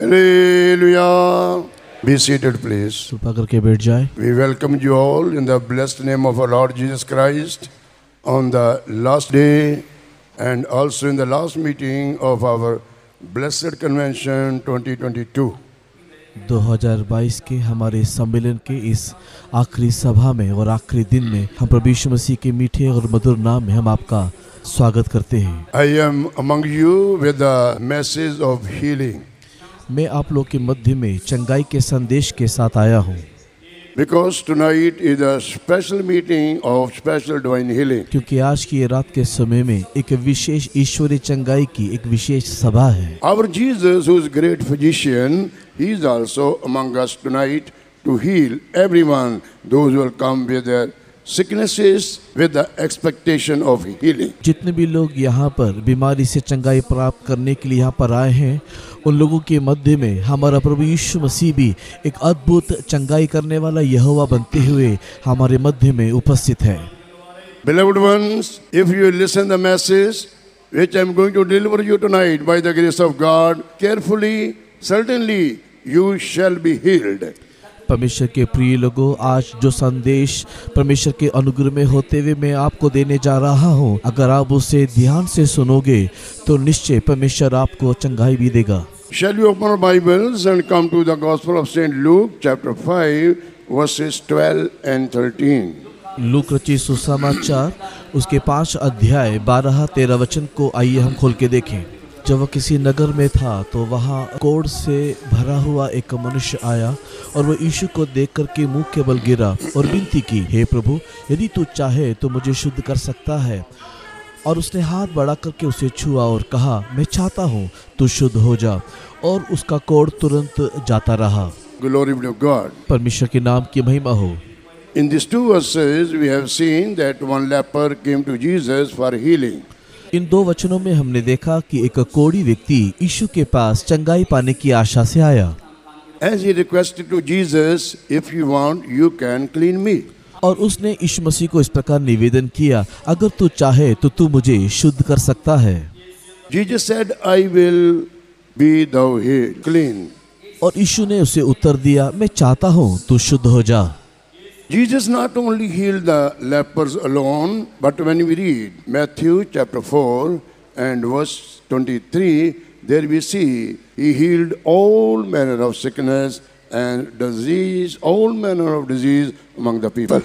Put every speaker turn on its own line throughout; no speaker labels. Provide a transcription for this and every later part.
Hallelujah. Be seated, please.
कृपा करके बैठ जाए
We welcome you all in the blessed name of our Lord Jesus Christ on the last day and also in the last meeting of our Blessed Convention 2022.
2022 के हमारे सम्मेलन के इस आखिरी सभा में और आखिरी दिन में हम प्रभु यीशु मसीह के मीठे और मधुर नाम में हम आपका स्वागत करते हैं
I am among you with the message of healing
मैं आप लोग के मध्य में चंगाई के संदेश के साथ आया हूँ
because tonight is a special meeting of special divine healing.
क्योंकि आज की रात के समय में एक विशेष ईश्वरीय चंगाई की एक विशेष सभा है
Our Jesus, who is great physician, he is also among us tonight to heal everyone, those who will come with their sicknesses with the expectation of healing.
जितने भी लोग यहाँ पर बीमारी से चंगाई प्राप्त करने के लिए यहाँ पर आए हैं उन लोगों के मध्य में हमारा प्रभु यीशु मसीह भी एक अद्भुत चंगाई करने वाला यहोवा बनते हुए हमारे मध्य में उपस्थित है
Beloved ones, if you listen the message which I am going to deliver you tonight by the grace of God carefully, certainly you shall be healed.
परमेश्वर के प्रिय लोगों आज जो संदेश परमेश्वर के अनुग्रह में होते हुए मैं आपको देने जा रहा हूँ अगर आप उसे ध्यान से सुनोगे तो निश्चय परमेश्वर आपको चंगाई भी देगा
Shall we open our Bibles and come to the Gospel of St. Luke, chapter 5, verses 12 and 13.
Luke रची सुसमाचार उसके पाँच अध्याय बारह तेरह वचन को आइए हम खोल के देखें जब वह किसी नगर में था तो वहाँ कोड़ से भरा हुआ एक मनुष्य आया और वह यीशु को देख करके मुँह के बल गिरा और विनती की हे प्रभु यदि तू चाहे तो मुझे शुद्ध कर सकता है और उसने हाथ बढ़ा करके उसे छुआ और कहा मैं चाहता हूँ तू शुद्ध हो जा और उसका कोड़ तुरंत जाता रहा
Glory to God.
परमेश्वर के नाम की महिमा हो
In these two verses, we have seen that one leper came to Jesus for healing.
इन दो वचनों में हमने देखा कि एक कोड़ी व्यक्ति यीशु के पास चंगाई पाने की आशा से आया
As he requested to Jesus, If you want, you can clean me.
और उसने यीशु मसीह को इस प्रकार निवेदन किया अगर तू चाहे तो तू मुझे शुद्ध कर सकता है
Jesus said, I will be thou clean.
और यीशु ने उसे उत्तर दिया मैं चाहता हूँ तू शुद्ध हो जा
Jesus not only healed the lepers alone, but when we read Matthew chapter 4 and verse 23, there we see he healed all manner of sickness and disease, all manner of disease among the people.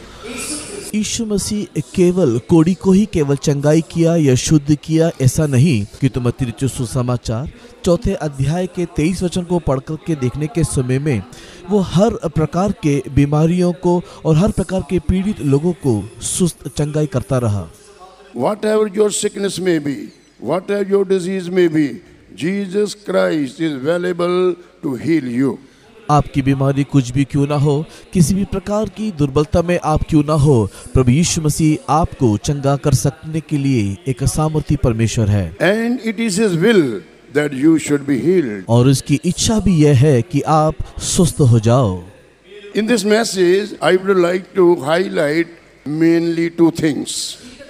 यीशु मसीह केवल कोड़ी को ही केवल चंगाई किया या शुद्ध किया ऐसा नहीं कि तुम अतिरिक्त सुसमाचार चौथे अध्याय के तेईस वचन को पढ़कर के देखने के समय में वो हर प्रकार के बीमारियों को और हर प्रकार के पीड़ित लोगों को सुस्त चंगाई करता रहा
Whatever your sickness may be, whatever your disease may be, Jesus Christ is available to heal you.
आपकी बीमारी कुछ भी क्यों ना हो किसी भी प्रकार की दुर्बलता में आप क्यों ना हो प्रभु यीशु मसीह आपको चंगा कर सकने के लिए एक सामर्थी परमेश्वर है
and it is His will that you should be healed.
और उसकी इच्छा भी यह है कि आप स्वस्थ हो जाओ
In this message, I would like to highlight mainly two things.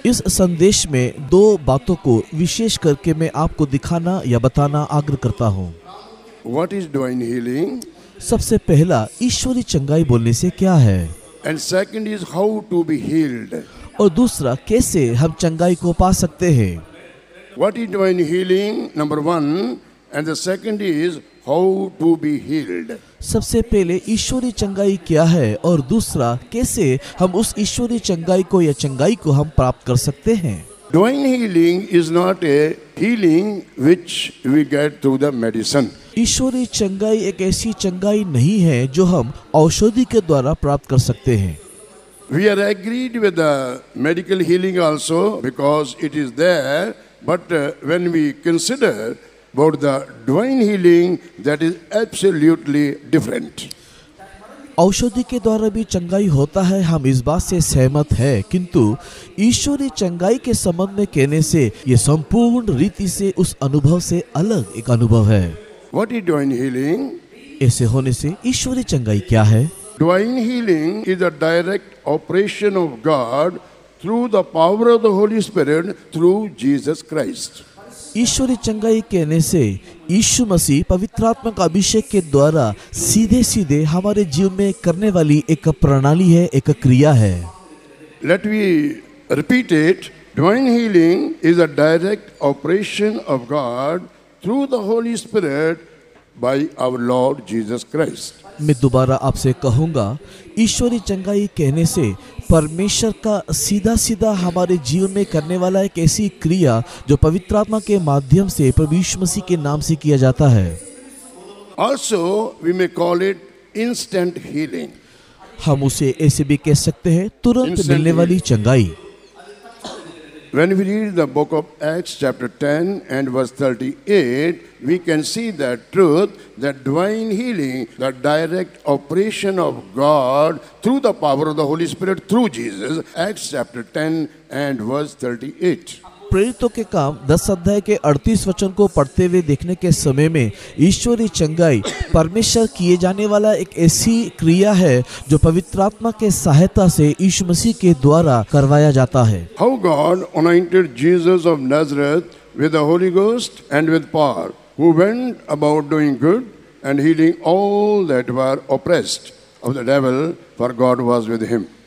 इस संदेश में दो बातों को विशेष करके मैं आपको दिखाना या बताना आग्रह करता हूँ
What is divine healing?
सबसे पहला ईश्वरी चंगाई बोलने से क्या है
And second is how to be healed.
और दूसरा कैसे हम चंगाई को पा सकते हैं
What is divine healing? Number one. And the second is how to be healed.
सबसे पहले ईश्वरी चंगाई क्या है और दूसरा कैसे हम उस ईश्वरी चंगाई को या चंगाई को हम प्राप्त कर सकते हैं
Divine healing is not a healing which we get through the medicine.
ईश्वरी चंगाई एक ऐसी चंगाई नहीं है जो हम औषधि के द्वारा प्राप्त कर सकते हैं
We are agreed with the medical healing also because it is there, But uh, when we consider about the divine healing, that is absolutely different.
औषधि के द्वारा भी चंगाई होता है हम इस बात से सहमत हैं किंतु ईश्वरी चंगाई के संबंध में कहने से ये संपूर्ण रीति से उस अनुभव से अलग एक अनुभव है
What is divine healing?
ऐसे होने से ईश्वरी चंगाई क्या है
divine healing is a direct operation of God through the power of the holy spirit through jesus christ.
ईश्वरी चंगाई कहने से यीशु मसीह पवित्रात्मक अभिषेक के द्वारा सीधे सीधे हमारे जीव में करने वाली एक प्रणाली है एक क्रिया है।
Let we repeat it divine healing is a direct operation of God through the Holy Spirit by our Lord Jesus Christ.
मैं दोबारा आपसे कहूँगा ईश्वरी चंगाई कहने से परमेश्वर का सीधा सीधा हमारे जीवन में करने वाला एक ऐसी क्रिया जो पवित्र आत्मा के माध्यम से प्रभु यीशु मसीह के नाम से किया जाता है
Also, we may call it instant healing.
हम उसे ऐसे भी कह सकते हैं तुरंत मिलने वाली चंगाई
When we read the book of Acts, chapter 10 and verse 38, we can see that truth, that divine healing, the direct operation of God through the power of the Holy Spirit through Jesus. Acts chapter 10 and verse 38.
प्रेरितों के काम, दस अध्याय के 38 वचन को पढ़ते हुए देखने के समय में ईश्वरी चंगाई, परमेश्वर किए जाने वाला एक ऐसी क्रिया है जो पवित्र आत्मा के सहायता से ईश्वर मसीह के द्वारा करवाया जाता है।
How God anointed Jesus of Nazareth with the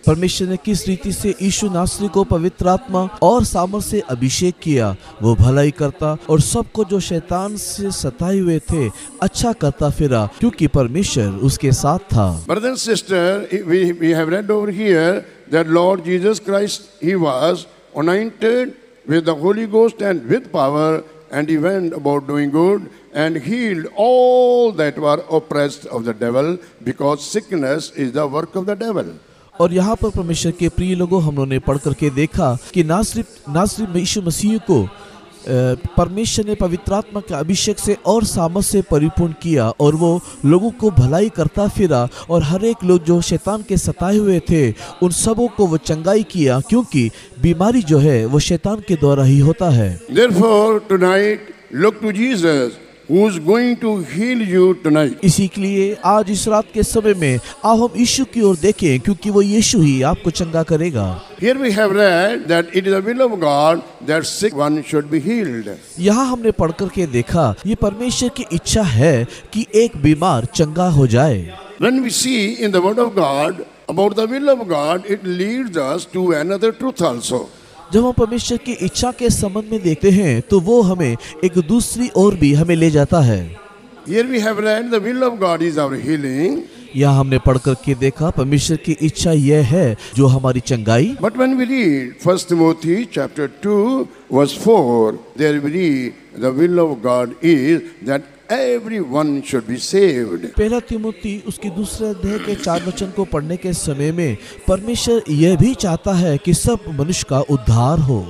परमेश्वर ने किस रीति से यीशु नासरी को पवित्र आत्मा और सामर से अभिषेक किया वो भलाई करता और सबको जो शैतान से सताए हुए थे अच्छा करता फिरा क्योंकि परमेश्वर उसके साथ था
Brother and sister, we, we have read over here that Lord Jesus Christ, He anointed with the Holy Ghost and with power, and He went about doing good and healed all that were oppressed of the devil, because sickness is the work of the devil.
और यहाँ पर परमेश्वर के प्रिय लोगों हम लोगों ने पढ़ करके देखा कि ना सिर्फ़ ना सिर्फ़ यीशु मसीह को परमेश्वर ने पवित्र आत्मा के अभिषेक से और सामर्थ से परिपूर्ण किया और वो लोगों को भलाई करता फिरा और हर एक लोग जो शैतान के सताए हुए थे उन सबों को वो चंगाई किया क्योंकि बीमारी जो है वो शैतान के द्वारा ही होता है।
Therefore, tonight, look to Jesus, who is going to heal you tonight.
इसी के लिए आज इस रात के समय में आओ हम यीशु की ओर देखें क्योंकि वो यीशु ही आपको चंगा करेगा
Here we have read that it is the will of God that sick one should be healed.
यहाँ हमने पढ़ कर के देखा ये परमेश्वर की इच्छा है कि एक बीमार चंगा हो जाए
When we see in the Word of God about the will of God, it leads us to another truth also.
जब हम परमेश्वर की इच्छा के संबंध में देखते हैं तो वो हमें एक दूसरी ओर भी हमें ले जाता है। यह हमने पढ़ करके देखा परमेश्वर की इच्छा यह है जो हमारी चंगाई।
But when we read first Timothy chapter two verse four there we read the will of God is that everyone should be saved.
पहला तिमोती उसकी दूसरे अध्याय के चार वचन को पढ़ने के समय में परमेश्वर यह भी चाहता है कि सब मनुष्य का उद्धार हो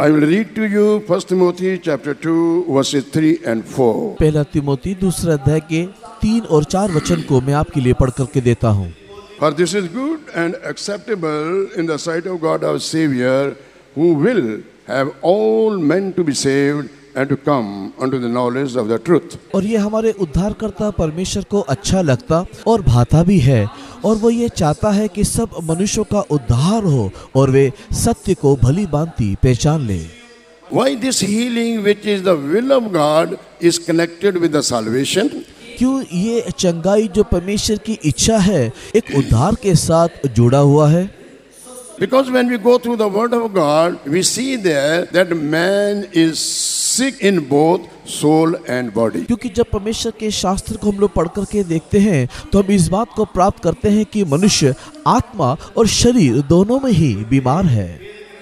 I will read to you 1 Timothy chapter 2 verses 3 and 4.
पहला तिमोती दूसरे अध्याय के तीन और चार वचन को मैं आपके लिए पढ़ करके देता हूँ
For this is good and acceptable in the sight of God our Savior, who will have all men to be saved and to come unto the knowledge of the truth.
और ये हमारे उद्धारकर्ता परमेश्वर को अच्छा लगता और भाता भी है और वो ये चाहता है कि सब मनुष्यों का उद्धार हो और वे सत्य को भली भांति पहचान ले
Why this healing, which is the will of God, is connected with the salvation?
क्यों ये चंगाई जो परमेश्वर की इच्छा है एक उद्धार के साथ जुड़ा हुआ है
Because when we go through the Word of God, we see there that man is sick in both soul and body.
क्योंकि जब परमेश्वर के शास्त्र को हम लोग पढ़ करके देखते हैं तो हम इस बात को प्राप्त करते हैं कि मनुष्य आत्मा और शरीर दोनों में ही बीमार है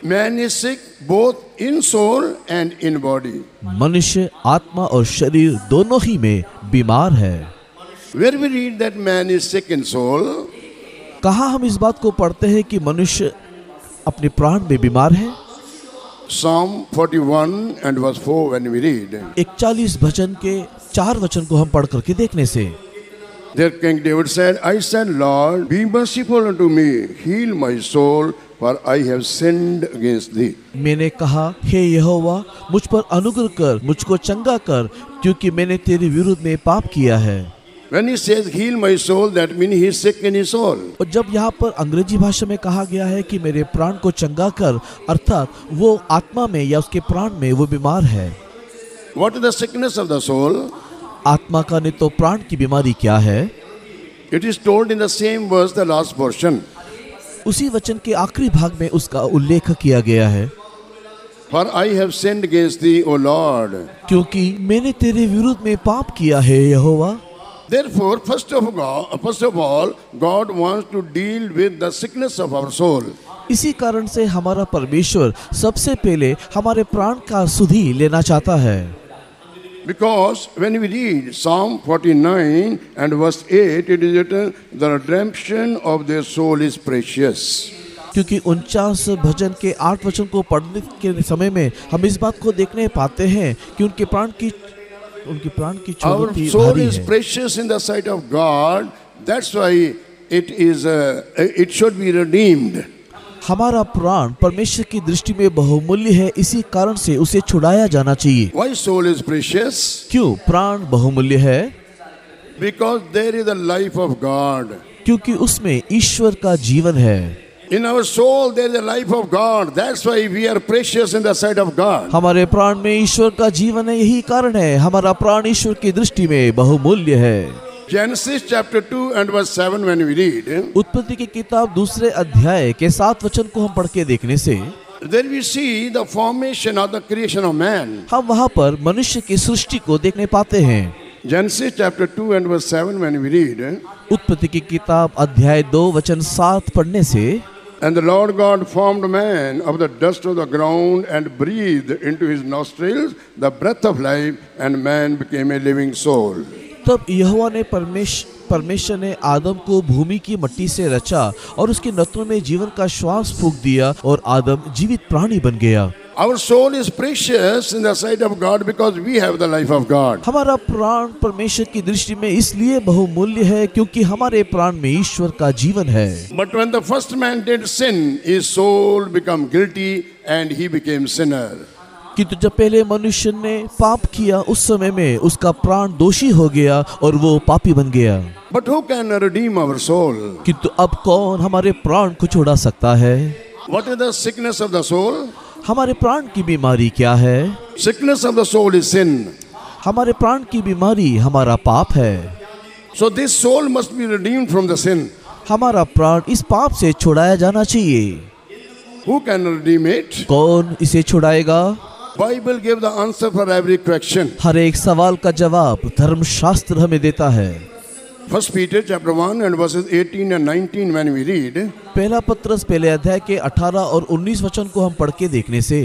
Man is sick both in soul and in body.
मनुष्य आत्मा और शरीर दोनों ही में बीमार है
Where we read that man is sick in soul,
कहा हम इस बात को पढ़ते हैं कि मनुष्य अपने प्राण में बीमार है
Psalm 41 and verse 4 when we read.
इकचालीस भजन के चार वचन को हम पढ़ करके देखने से
There King David said, I said, Lord, be merciful unto me, heal my soul, for I have sinned against thee.
मैंने कहा हे यहोवा मुझ पर अनुग्रह कर मुझको चंगा कर क्योंकि मैंने तेरे विरुद्ध में पाप किया है
When he says heal my soul, that means he is sick in his soul.
और जब यहाँ पर अंग्रेज़ी भाषा में कहा गया है कि मेरे प्राण को चंगा कर अर्थात वो आत्मा में या उसके प्राण में वो बीमार है
What is the sickness of the soul?
आत्मा का नित्य प्राण की बीमारी क्या है
It is told in the same verse, the last portion.
उसी वचन के आखिरी भाग में उसका उल्लेख किया गया है
For I have sinned against thee, O Lord.
क्योंकि मैंने तेरे विरुद्ध में पाप किया है यहोवा
therefore first of all uh, first of all god wants to deal with the sickness of our soul.
इसी कारण से हमारा परमेश्वर सबसे पहले हमारे प्राण का सुधि लेना चाहता है। क्योंकि उनचास भजन के आठ वचन को पढ़ने के समय में हम इस बात को देखने पाते हैं कि उनके प्राण की उनके प्राण की
Our soul
भारी
is
है
precious in the sight of God. That's why it is. Uh, it should be redeemed.
हमारा प्राण परमेश्वर की दृष्टि में बहुमूल्य है इसी कारण से उसे छुड़ाया जाना चाहिए
Why soul is precious?
क्यों प्राण बहुमूल्य है
Because there is the life of God.
क्योंकि उसमें ईश्वर का जीवन है
In our soul, there is the life of God. That's why we are precious in the sight of God.
हमारे प्राण में ईश्वर का जीवन है यही कारण है हमारा प्राण ईश्वर की दृष्टि में बहुमूल्य है
Genesis chapter 2 and verse 7, when we read,
उत्पत्ति की किताब दूसरे अध्याय के सात वचन को हम पढ़ के देखने से
there we see the formation of the creation of man.
हम वहाँ पर मनुष्य की सृष्टि को देखने पाते हैं
Genesis chapter 2 and verse 7, when we read,
उत्पत्ति की किताब अध्याय दो वचन सात पढ़ने से
And the Lord God formed man of the dust of the ground and breathed into his nostrils the breath of life, and man became a living soul.
तब यहोवा ने परमेश परमेश्वर ने आदम को भूमि की मट्टी से रचा और उसके नथनों में जीवन का श्वास फूक दिया और आदम जीवित प्राणी बन गया
Our soul is precious in the sight of God because we have the life of God.
हमारा प्राण परमेश्वर की दृष्टि में इसलिए बहुमूल्य है क्योंकि हमारे प्राण में ईश्वर का जीवन है
But when the first man did sin, his soul became guilty and he became sinner.
किंतु तो जब पहले मनुष्य ने पाप किया उस समय में उसका प्राण दोषी हो गया और वो पापी बन गया।
But who can redeem our soul
किंतु अब कौन हमारे प्राण को छुड़ा सकता है?
What is the sickness of the soul
हमारे प्राण की बीमारी क्या है?
Sickness of the soul is sin
हमारे प्राण की बीमारी हमारा पाप है।
So this soul must be redeem from the sin
हमारा प्राण इस पाप से छुड़ाया जाना चाहिए।
हु कैन रिडीम इट
कौन इसे छुड़ाएगा?
Bible give the answer for every question.
हर एक सवाल का जवाब धर्मशास्त्र हमें देता है
First Peter chapter 1 and verses 18 and 19 when we read,
पहला पत्रस पहले अध्याय के 18 और 19 वचन को हम पढ़ के देखने से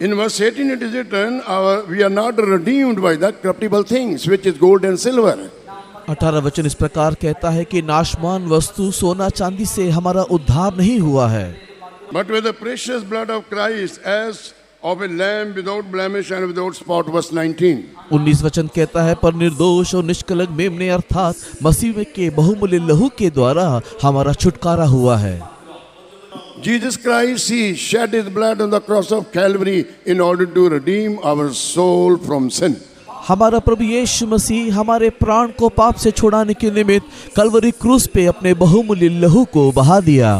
in verse 18 it is written, our, we are not redeemed by the corruptible things which is gold and silver.
18 वचन इस प्रकार कहता है कि नाशमान वस्तु सोना चांदी से हमारा उद्धार नहीं हुआ है
But with the precious blood of Christ as
उन्नीस वचन कहता है पर निर्दोष और निष्कलक मेमने अर्थात मसीह के बहुमूल्य लहू के द्वारा हमारा छुटकारा हुआ है
Jesus Christ he shed his blood on the cross of Calvary in order to redeem our soul from sin.
हमारा प्रभु यीशु मसीह हमारे प्राण को पाप से छुड़ाने के निमित्त कलवरी क्रूस पे अपने बहुमूल्य लहू को बहा दिया.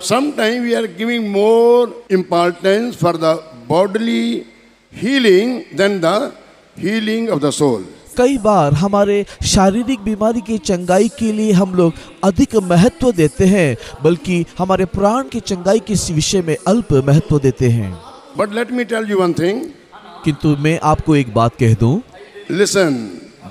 sometimes we are giving more importance for the bodily healing than the healing of the soul.
कई बार हमारे शारीरिक बीमारी की चंगाई के लिए हम लोग अधिक महत्व देते हैं बल्कि हमारे प्राण की चंगाई के विषय में अल्प महत्व देते हैं।
But let me tell you one thing
किंतु मैं आपको एक बात कह दू।
लिसन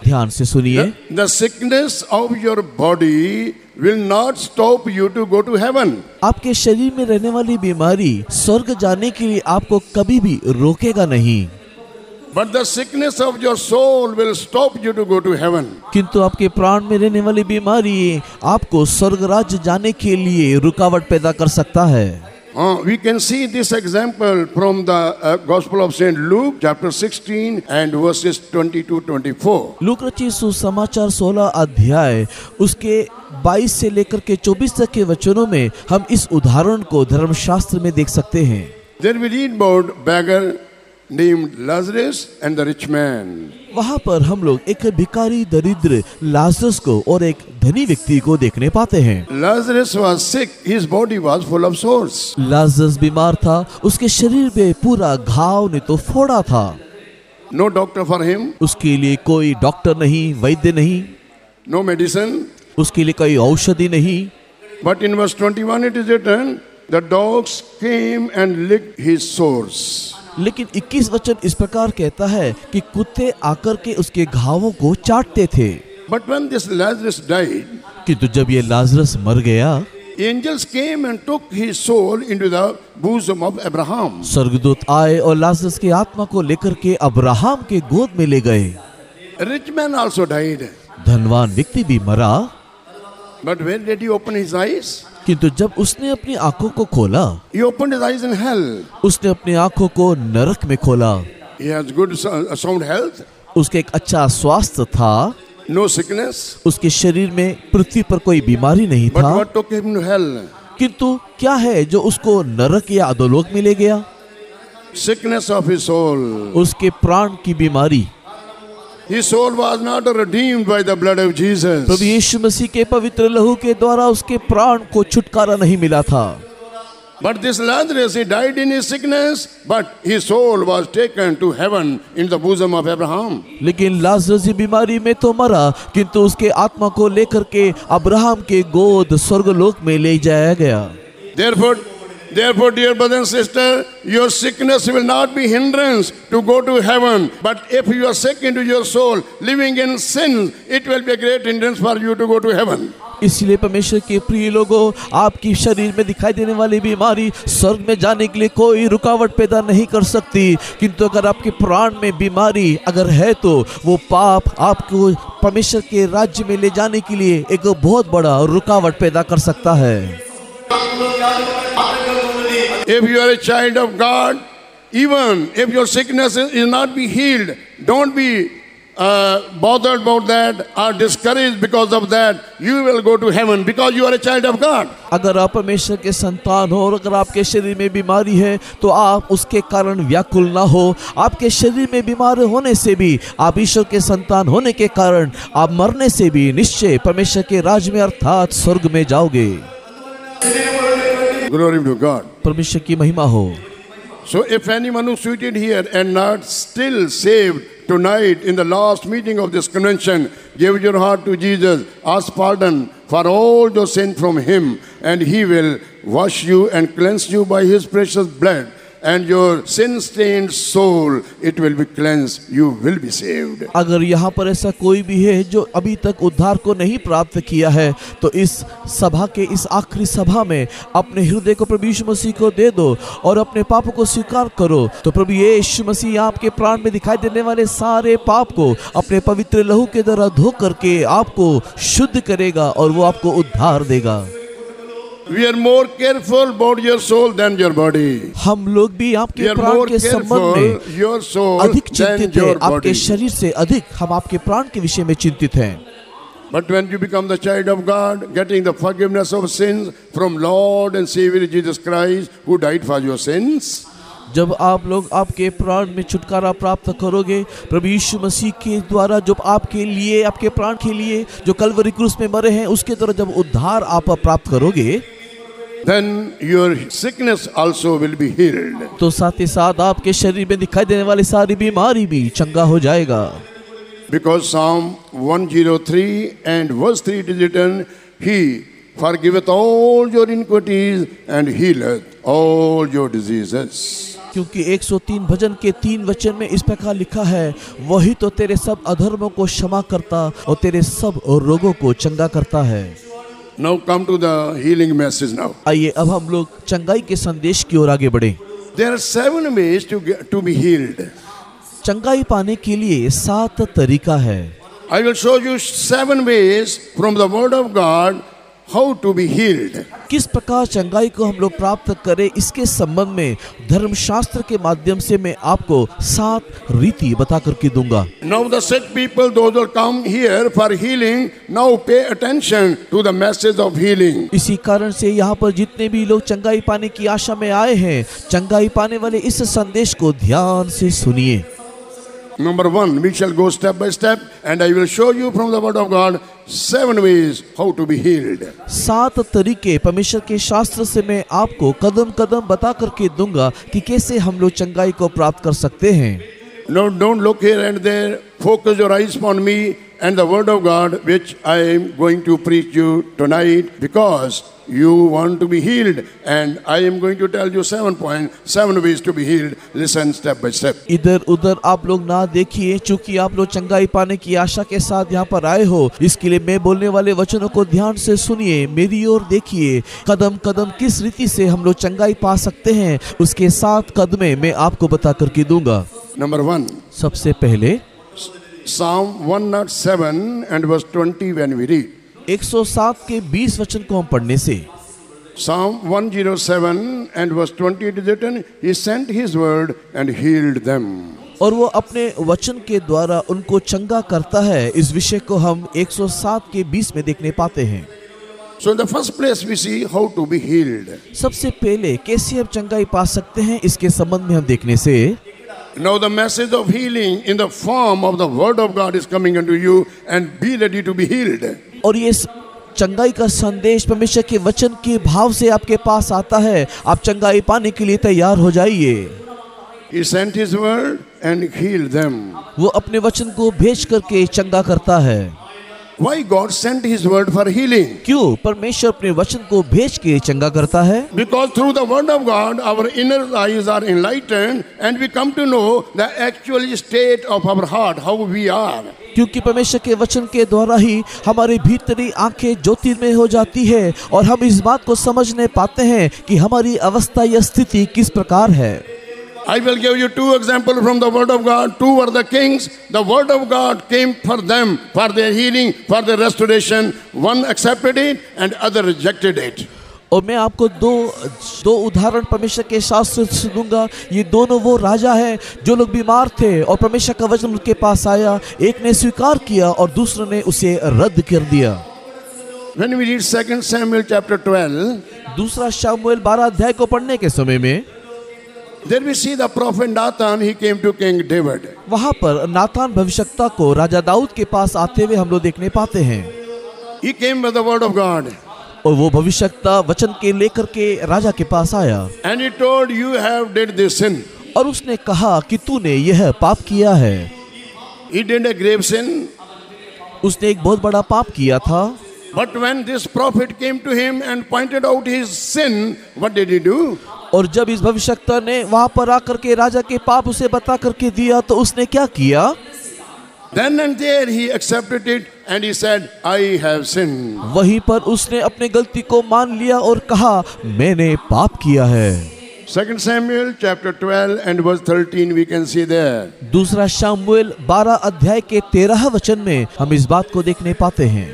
ध्यान से सुनिए।
The sickness of your body will not stop you to go to heaven.
आपके शरीर में रहने वाली बीमारी स्वर्ग जाने के लिए आपको कभी भी रोकेगा नहीं
But the sickness of your soul will stop you to go to heaven.
किंतु आपके प्राण में रहने वाली बीमारी आपको स्वर्ग राज्य जाने के लिए रुकावट पैदा कर सकता है
Uh, we can see this example from the uh, Gospel of St. Luke, chapter 16, and verses 22-24.
Luke रचित सुसमाचार 16 अध्याय उसके 22 से लेकर के 24 तक के वचनों में हम इस उदाहरण को धर्मशास्त्र में देख सकते हैं
Then we read about beggar named Lazarus and the rich man.
वहाँ पर हम लोग एक भिकारी दरिद्र लाजरस को और एक धनी व्यक्ति को देखने पाते हैं।
Lazarus was sick his body was full of sores
Lazarus बीमार था। उसके शरीर पे पूरा घाव ने तो फोड़ा था।
नो डॉक्टर फॉर हिम
उसके लिए कोई डॉक्टर नहीं वैद्य नहीं।
नो मेडिसिन
उसके लिए कोई औषधि नहीं।
But in verse 21 it is written the dogs came and lick his sores
लेकिन 21 वचन इस प्रकार कहता है कि कुत्ते आकर के उसके घावों को चाटते थे।
But when this Lazarus died
किंतु जब ये लाजरस मर गया
angels came and took his soul into the bosom of Abraham
स्वर्गदूत आए और लाजरस की आत्मा को लेकर के अब्राहम के गोद में ले गए।
रिच मैन आल्सो डाइड
धनवान व्यक्ति भी मरा।
But when did he open his eyes
किंतु जब उसने अपनी आँखों को खोला
He opened his eyes in hell.
उसने अपनी आँखों को नरक में खोला
He has good sound health,
उसके एक अच्छा स्वास्थ्य था
no sickness.
उसके शरीर में पृथ्वी पर कोई बीमारी नहीं
But
था
what took him to hell?
किंतु क्या है जो उसको नरक या अधोलोक में ले गया
Sickness of his soul.
उसके प्राण की बीमारी
His soul was not redeemed by the blood of Jesus. प्रभु.
यीशु मसीह के पवित्र लहू के द्वारा उसके प्राण को छुटकारा नहीं मिला था
But this Lazarus, he died in his sickness, but his soul was taken to heaven in the bosom of Abraham.
लेकिन लाजरस बीमारी में तो मरा किंतु उसके आत्मा को लेकर के अब्राहम के गोद स्वर्गलोक में ले जाया गया
Therefore, therefore, dear brother and sister, your sickness will not be hindrance to go to heaven. But if you are sick into your soul, living in sin, it will be a great hindrance for you to go to heaven.
इसलिए परमेश्वर के प्रिय लोगों आपकी शरीर में दिखाई देने वाली बीमारी स्वर्ग में जाने के लिए कोई रुकावट पैदा नहीं कर सकती किंतु अगर आपके प्राण में बीमारी अगर है तो वो पाप आपको परमेश्वर के राज्य में ले जाने के लिए एक बहुत बड़ा रुकावट पैदा कर सकता है
If you are a child of God, even if your sickness is not be healed, don't be uh, bothered about that or discouraged because of that. You will go to heaven because you are a child of God.
अगर आप परमेश्वर के संतान हो और अगर आपके शरीर में बीमारी है तो आप उसके कारण व्याकुल ना हो आपके शरीर में बीमार होने से भी आप ईश्वर के संतान होने के कारण आप मरने से भी निश्चय परमेश्वर के राज में अर्थात स्वर्ग में जाओगे
Glory to God.
परमेश्वर की महिमा हो
So if anyone who's seated here and not still saved tonight in the last meeting of this convention, give your heart to Jesus, ask pardon for all your sin from him, and he will wash you and cleanse you by his precious blood. And your sin-stained soul, it will be cleansed. You will be saved.
अगर यहाँ पर ऐसा कोई भी है जो अभी तक उद्धार को नहीं प्राप्त किया है तो इस सभा के इस आखिरी सभा में अपने हृदय को प्रभु यीशु मसीह को दे दो और अपने पापों को स्वीकार करो तो प्रभु यीशु मसीह आपके प्राण में दिखाई देने वाले सारे पाप को अपने पवित्र लहू के द्वारा धो करके आपको शुद्ध करेगा और वो आपको उद्धार देगा
We are more careful about your soul than your body.
हम लोग भी
We
आपके
are
प्राण
more
के संबंध
careful
में
your soul
अधिक
than
चिंतित है
your
आपके
body.
शरीर से अधिक हम आपके प्राण के विषय में चिंतित हैं
But when you become the child of God, getting the forgiveness of sins from Lord and Savior Jesus Christ, who died for your sins,
जब आप लोग आपके प्राण में छुटकारा प्राप्त करोगे प्रभु यीशु मसीह के द्वारा जब आपके लिए आपके प्राण के लिए जो कलवरी क्रूस में मरे हैं उसके द्वारा जब उद्धार आप प्राप्त करोगे
then your sickness also will be healed.
तो साथ ही साथ आपके शरीर में दिखाई देने वाली सारी बीमारी भी चंगा हो जाएगा
Because Psalm 103 and verse 3 it is written, He forgiveth all your iniquities and healeth all your diseases.
क्योंकि 103 भजन के तीन वचन में इस प्रकार लिखा है वही तो तेरे सब अधर्मों को क्षमा करता और तेरे सब रोगों को चंगा करता है।
Now come to the healing message now
आइए अब हम लोग चंगाई के संदेश की ओर आगे बढ़े।
There seven to be healed
चंगाई पाने के लिए सात तरीका है।
I will show you seven ways from the of God how to be healed.
किस प्रकार चंगाई को हम लोग प्राप्त करें इसके संबंध में धर्मशास्त्र के माध्यम से मैं आपको सात रीति बता करके दूँगा
sick people, those who come here for healing, now pay attention to the message of healing.
इसी कारण से यहाँ पर जितने भी लोग चंगाई पाने की आशा में आए हैं चंगाई पाने वाले इस संदेश को ध्यान से सुनिए
Number one, we shall go step by step, and I will show you from the Word of God seven ways how to be healed.
सात तरीके परमेश्वर के शास्त्र से मैं आपको कदम कदम बता करके दूँगा कि कैसे हम लोग चंगाई को प्राप्त कर सकते हैं
No, don't look here and there. Focus your eyes upon me and the word of God, which I am going to preach you tonight because you want to be healed. And I am going to tell you seven point, seven ways to be healed. Listen step by step.
इधर उधर आप लोग ना देखिए चूँकि आप लोग चंगाई पाने की आशा के साथ यहाँ पर आए हो इसके लिए मैं बोलने वाले वचनों को ध्यान से सुनिए मेरी ओर देखिए कदम कदम किस रीति से हम लोग चंगाई पा सकते हैं उसके साथ कदमे मैं आपको बता करके दूँगा
नंबर वन
सबसे पहले
Psalm one naught seven and verse twenty when we read
एक सौ सात के बीस वचन को हम पढ़ने से
Psalm one zero seven and verse twenty it is written he sent his word and healed them
और वो अपने वचन के द्वारा उनको चंगा करता है इस विषय को हम 107 के 20 में देखने पाते हैं।
सो
सबसे पहले कैसे हम चंगाई पा सकते हैं इसके संबंध में हम देखने से
Now, the message of healing in the form of the word of God is coming unto you, and be ready to be healed.
और ये चंगाई का संदेश परमेश्वर के वचन के भाव से आपके पास आता है आप चंगाई पाने के लिए तैयार हो जाइए
He sent His word and healed them.
वो अपने वचन को भेज करके चंगा करता है
Why God sent His word for healing?
क्यों परमेश्वर अपने वचन को भेज के चंगा करता है
Because through the word of God, our inner eyes are enlightened, and we come to know the actual state of our heart, how we are.
क्योंकि परमेश्वर के वचन के द्वारा ही हमारी भीतरी आँखें ज्योतिर्मय हो जाती है और हम इस बात को समझने पाते हैं कि हमारी अवस्था या स्थिति किस प्रकार है
I will give you two examples from the Word of God. Two were the kings. The Word of God came for them, for their healing, for their restoration. One accepted it and other rejected it.
और मैं आपको दो दो उदाहरण परमेश्वर के शास्त्र से दूँगा ये दोनों वो राजा हैं जो लोग बीमार थे और परमेश्वर का वचन उनके पास आया एक ने स्वीकार किया और दूसरे ने उसे रद्द कर दिया
When we read 2 Samuel chapter 12,
दूसरा शामुएल बारह अध्याय को पढ़ने के समय में
there we see the prophet Nathan, he came to King David.
वहाँ पर नातान भविष्यता को राजा दाऊद के पास आते हुए हम लोग देखने पाते हैं
He came with the Word of God.
और वो भविष्यता वचन के लेकर के राजा के पास आया
And he told, You have did this sin.
और उसने कहा कि तूने यह पाप किया है
He did a grave sin.
उसने एक बहुत बड़ा पाप किया था
But when this prophet came to him and pointed out his sin, what did he do?
और जब इस भविष्यता ने वहाँ पर आकर के राजा के पाप उसे बता करके दिया तो उसने क्या किया
Then and there he accepted it and he said, I have sinned.
वहीं पर उसने अपने गलती को मान लिया और कहा मैंने पाप किया है
2 Samuel chapter 12 and verse 13 we can see there.
दूसरा शामुएल 12 अध्याय के तेरह वचन में हम इस बात को देखने पाते हैं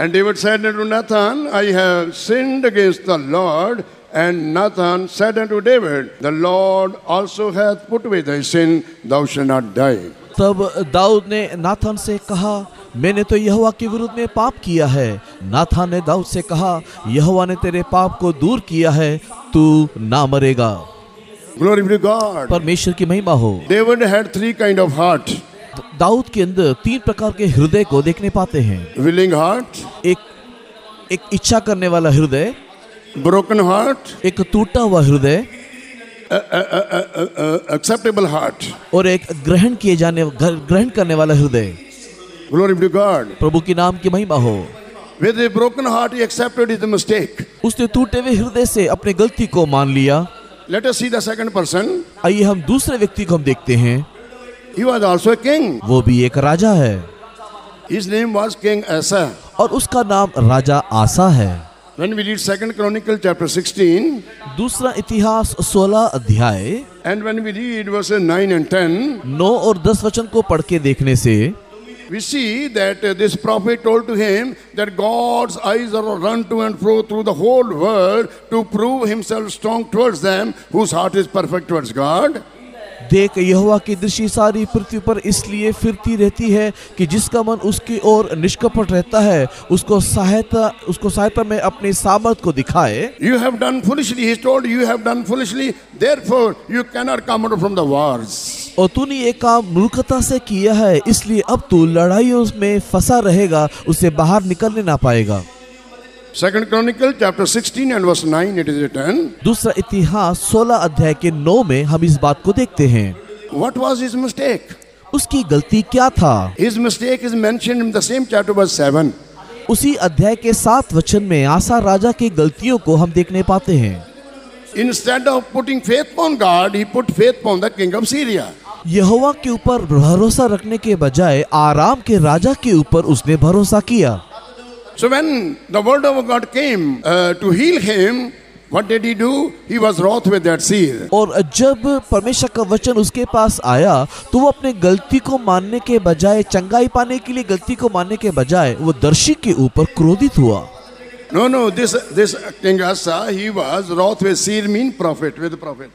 And David said unto Nathan, I have sinned against the Lord. And Nathan said unto David, The Lord also hath put away thy sin, thou shalt not die.
तब दाऊद ने नाथन से कहा मैंने तो यहवा के विरुद्ध में पाप किया है। नाथन ने दाऊद से कहा यहवा ने तेरे पाप को दूर किया है तू ना मरेगा। परमेश्वर की महिमा हो।
Kind of
दाऊद के अंदर तीन प्रकार के हृदय को देखने पाते हैं।
विलिंग हार्ट
एक, एक इच्छा करने वाला हृदय
broken heart,
एक टूटा हुआ हृदय
uh, acceptable heart.
और एक ग्रहण किए जाने ग्रहण करने वाला हृदय
Glory be to God.
प्रभु की नाम की महिमा हो
With a broken heart, he accepted his mistake.
उसने टूटे हुए हृदय से अपनी गलती को मान लिया
Let us see the second person.
आइए हम दूसरे व्यक्ति को हम देखते हैं
He was also a king.
वो भी एक राजा है
His name was King Asa.
और उसका नाम राजा आसा है
When we read Second Chronicle chapter 16,
दूसरा इतिहास 16 अध्याय
and when we read verses 9 and 10,
9 और 10 वचन को पढ़ के देखने से
we see that uh, this prophet told to him that God's eyes are run to and fro through the whole world to prove himself strong towards them whose heart is perfect towards God.
देख यहोवा की दृष्टि सारी पृथ्वी पर इसलिए फिरती रहती है कि जिसका मन उसकी ओर निष्कपट रहता है उसको सहायता उसको सहायता में अपनी सामर्थ को दिखाए
You have done foolishly, he told, you have done foolishly, therefore you cannot come out from the wars.
और तूने ये काम मूर्खता से किया है इसलिए अब तू लड़ाइयों में फंसा रहेगा उससे बाहर निकलने ना पाएगा
Second Chronicle chapter 16 and verse 9 it is written,
दूसरा इतिहास 16 अध्याय के 9 में हम इस बात को देखते हैं
What was his mistake?
उसकी गलती क्या था
His mistake is mentioned in the same chapter, verse 7.
उसी अध्याय के सात वचन में आसा राजा की गलतियों को हम देखने पाते हैं
Instead of putting faith upon God, he put faith upon the king of Syria.
यहोवा के ऊपर भरोसा रखने के बजाय आराम के राजा के ऊपर उसने भरोसा किया
So when the word of God came uh, to heal him, what did he do? He was wroth with that seer.
और जब परमेश्वर का वचन उसके पास आया तो वो अपने गलती को मानने के बजाय चंगाई पाने के लिए गलती को मानने के बजाय वो दर्शी के ऊपर क्रोधित हुआ
No, no, this this king Asa, he was wroth with seer mean prophet with the prophet.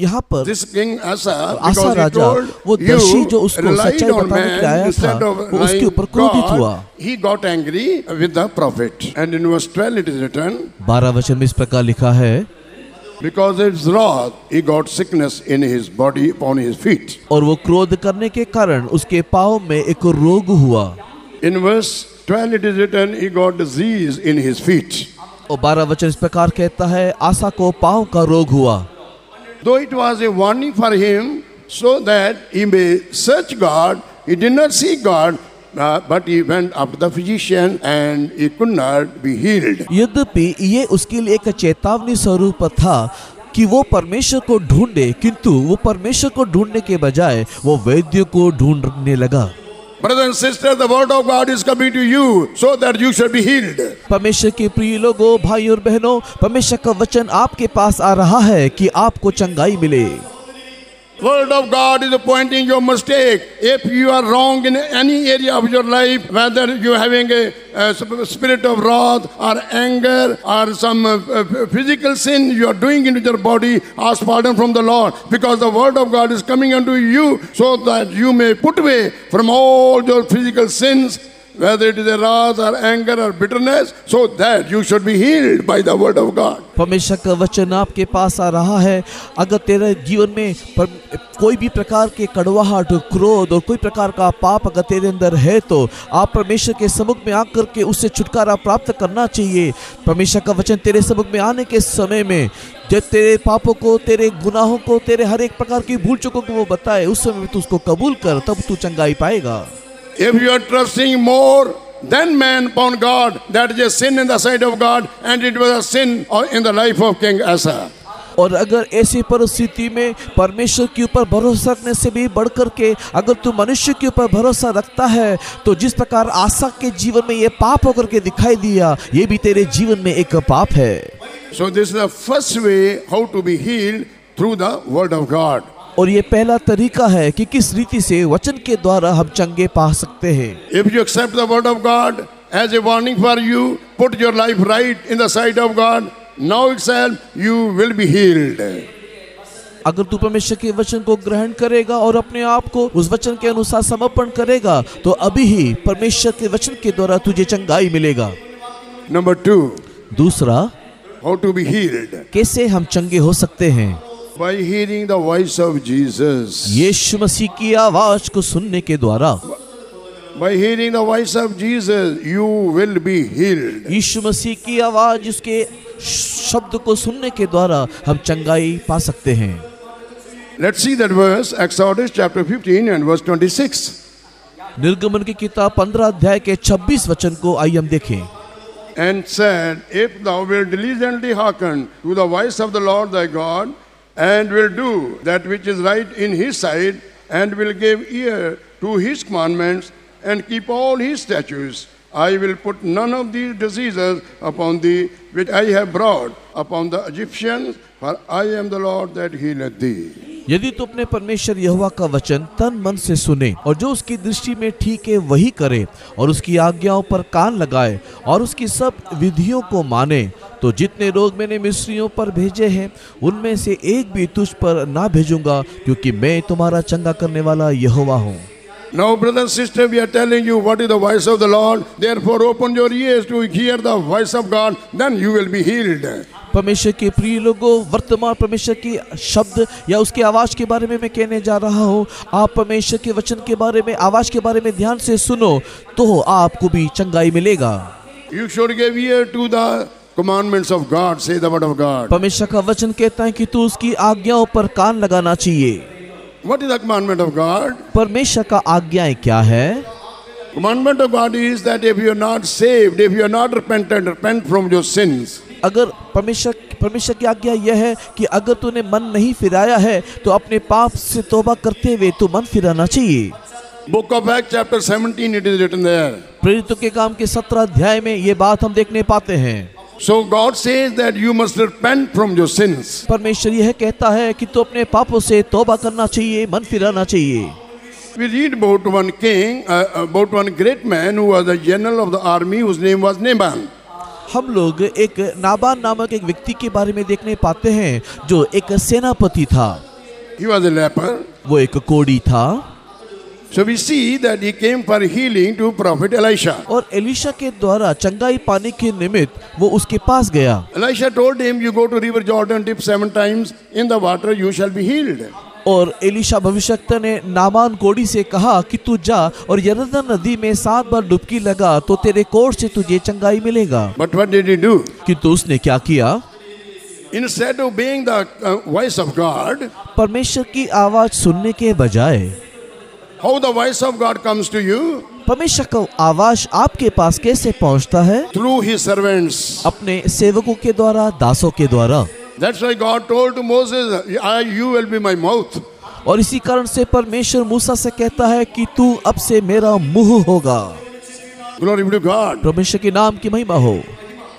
यहाँ पर
This king Asa,
आसा राजा वो दर्शी जो उसको सच्चाई बताने के आया था वो उसके ऊपर क्रोधित हुआ
he got angry with the prophet. And in verse 12 it is written,
बारह वचन में इस प्रकार लिखा है
because it's wrath, he got sickness in his body upon his feet.
और वो क्रोध करने के कारण उसके पाँव में एक रोग हुआ
In verse 12 it is written, he got disease in his feet.
और बारह वचन इस प्रकार कहता है आशा को पाँव का रोग हुआ
Though it was a warning for him so that he may search God, he did not see God, uh, but he went up to the physician and he could not be healed.
यद्यपि ये उसके लिए एक चेतावनी स्वरूप था कि वो परमेश्वर को ढूंढे किंतु वो परमेश्वर को ढूँढने के बजाय वो वैद्य को ढूँढने लगा
Brothers and sisters, the word of God is coming to you so that you shall be healed.
परमेश्वर के प्रिय लोगों भाई और बहनों परमेश्वर का वचन आपके पास आ रहा है कि आपको चंगाई मिले
Word of God is pointing your mistake. If you are wrong in any area of your life, whether you're having a, a spirit of wrath or anger or some uh, physical sin you are doing into your body, ask pardon from the Lord because the word of God is coming unto you so that you may put away from all your physical sins, whether it is a wrath or anger or bitterness, so that you should be healed by the word of God.
परमेश्वर का वचन आपके पास आ रहा है। अगर तेरे जीवन में पर, कोई भी प्रकार के कड़वाहट क्रोध और कोई प्रकार का पाप अगर तेरे अंदर है तो आप परमेश्वर के समुख में आकर के उससे छुटकारा प्राप्त करना चाहिए। परमेश्वर का वचन तेरे समुख में आने के समय में जब तेरे पापों को तेरे गुनाहों को तेरे हर एक प्रकार की भूल चुकों को वो बताए उस समय तू उसको कबूल कर तब तू चंगाई पाएगा।
if you are trusting more than man upon God, that is a sin in the sight of God, and it was a sin uh, in the life of King Asa.
और अगर ऐसी परिस्थिति में परमेश्वर के ऊपर भरोसा रखने से भी बढ़कर के अगर तू मनुष्य के ऊपर भरोसा रखता है तो जिस प्रकार आशा के जीवन में ये पाप होकर के दिखाई दिया ये भी तेरे जीवन में एक पाप है
so this is the first way how to be healed through the word of God
और ये पहला तरीका है कि किस रीति से वचन के द्वारा हम चंगे पा सकते हैं
If you accept the Word of God as a warning for you, put your life right in the sight of God, now itself you will be healed.
अगर तू परमेश्वर के वचन को ग्रहण करेगा और अपने आप को उस वचन के अनुसार समर्पण करेगा तो अभी ही परमेश्वर के वचन के द्वारा तुझे चंगाई मिलेगा
नंबर टू
दूसरा
how to be healed?
कैसे हम चंगे हो सकते हैं
By hearing the voice of Jesus.
यीशु मसीह की आवाज़ को सुनने के द्वारा
By hearing the voice of Jesus, you will be healed.
यीशु मसीह की आवाज़ उसके शब्द को सुनने के द्वारा हम चंगाई पा सकते हैं
Let's see that verse, Exodus chapter 15 and verse 26.
निर्गमन की किताब 15 अध्याय के 26 वचन को आइए हम देखें
And said, If thou wilt diligently hearken to the voice of the Lord thy God, and will do that which is right in his sight, and will give ear to his commandments, and keep all his statutes, I will put none of these diseases upon thee which I have brought upon the Egyptians, for I am the Lord that healeth thee.
यदि तू अपने परमेश्वर यहोवा का वचन तन मन से सुने और जो उसकी दृष्टि में ठीक है वही करे और उसकी आज्ञाओं पर कान लगाए और उसकी सब विधियों को माने तो जितने रोग मैंने मिस्रियों पर भेजे हैं उनमें से एक भी तुझ पर ना भेजूँगा क्योंकि मैं तुम्हारा चंगा करने वाला यहोवा हूँ
Now, brother sister, we are telling you what is the voice of the Lord. Therefore, open your ears to hear the voice of God. Then you will be healed.
परमेश्वर के प्रिय लोगों वर्तमान परमेश्वर की शब्द या उसके आवाज़ के बारे में मैं कहने जा रहा हूँ आप परमेश्वर के वचन के बारे में आवाज़ के बारे में ध्यान से सुनो तो आपको भी चंगाई मिलेगा
you should give ear to the commandments of God से द वर्ड ऑफ़ गॉड
परमेश्वर का वचन कहता है कि तू उसकी आज्ञाओं पर कान लगाना चाहिए
What is the commandment of God?
परमेश्वर का आज्ञाएँ क्या है
Commandment of God is that if you are not saved, if you are not repentant, repent from your sins.
अगर परमेश्वर परमेश्वर की आज्ञा यह है कि अगर तूने मन नहीं फिराया है तो अपने पाप से तौबा करते हुए तू मन फिराना चाहिए
Book of Acts, chapter 17, it is written there.
प्रेरितों के काम के सत्रह अध्याय में ये बात हम देखने पाते हैं
So God says that you must repent from your sins.
परमेश्वर यह कहता है कि तू अपने पापों से तौबा करना चाहिए मन फिराना चाहिए
We read about one king, uh, about one great man who was the general of the army, whose name was Naaman.
हम लोग एक नाबान नामक एक व्यक्ति के बारे में देखने पाते हैं जो एक सेनापति था
He was a leper.
वो एक कोड़ी था
So we see that he came for healing to prophet Elisha.
और एलिशा के द्वारा चंगाई पाने के निमित्त वो उसके पास गया
Elisha told him, You go to river Jordan, dip seven times in the water, you shall be healed.
और एलिशा भविष्यवक्ता ने नामान कोड़ी से कहा कि तू जा और यरदन नदी में सात बार डुबकी लगा तो तेरे कोट से तुझे चंगाई मिलेगा
But what did he do?
किंतु उसने क्या किया
Instead of obeying the uh, voice of God,
परमेश्वर की आवाज़ सुनने के बजाय
how the voice of God comes to you?
परमेश्वर का आवाज़ आपके पास कैसे पहुँचता है
Through his servants.
अपने सेवकों के द्वारा दासों के द्वारा
That's why God told to Moses, I, You will be my mouth.
और इसी कारण से परमेश्वर मूसा से कहता है कि तू अब से मेरा मुँह होगा
Glory be to God.
परमेश्वर के नाम की महिमा हो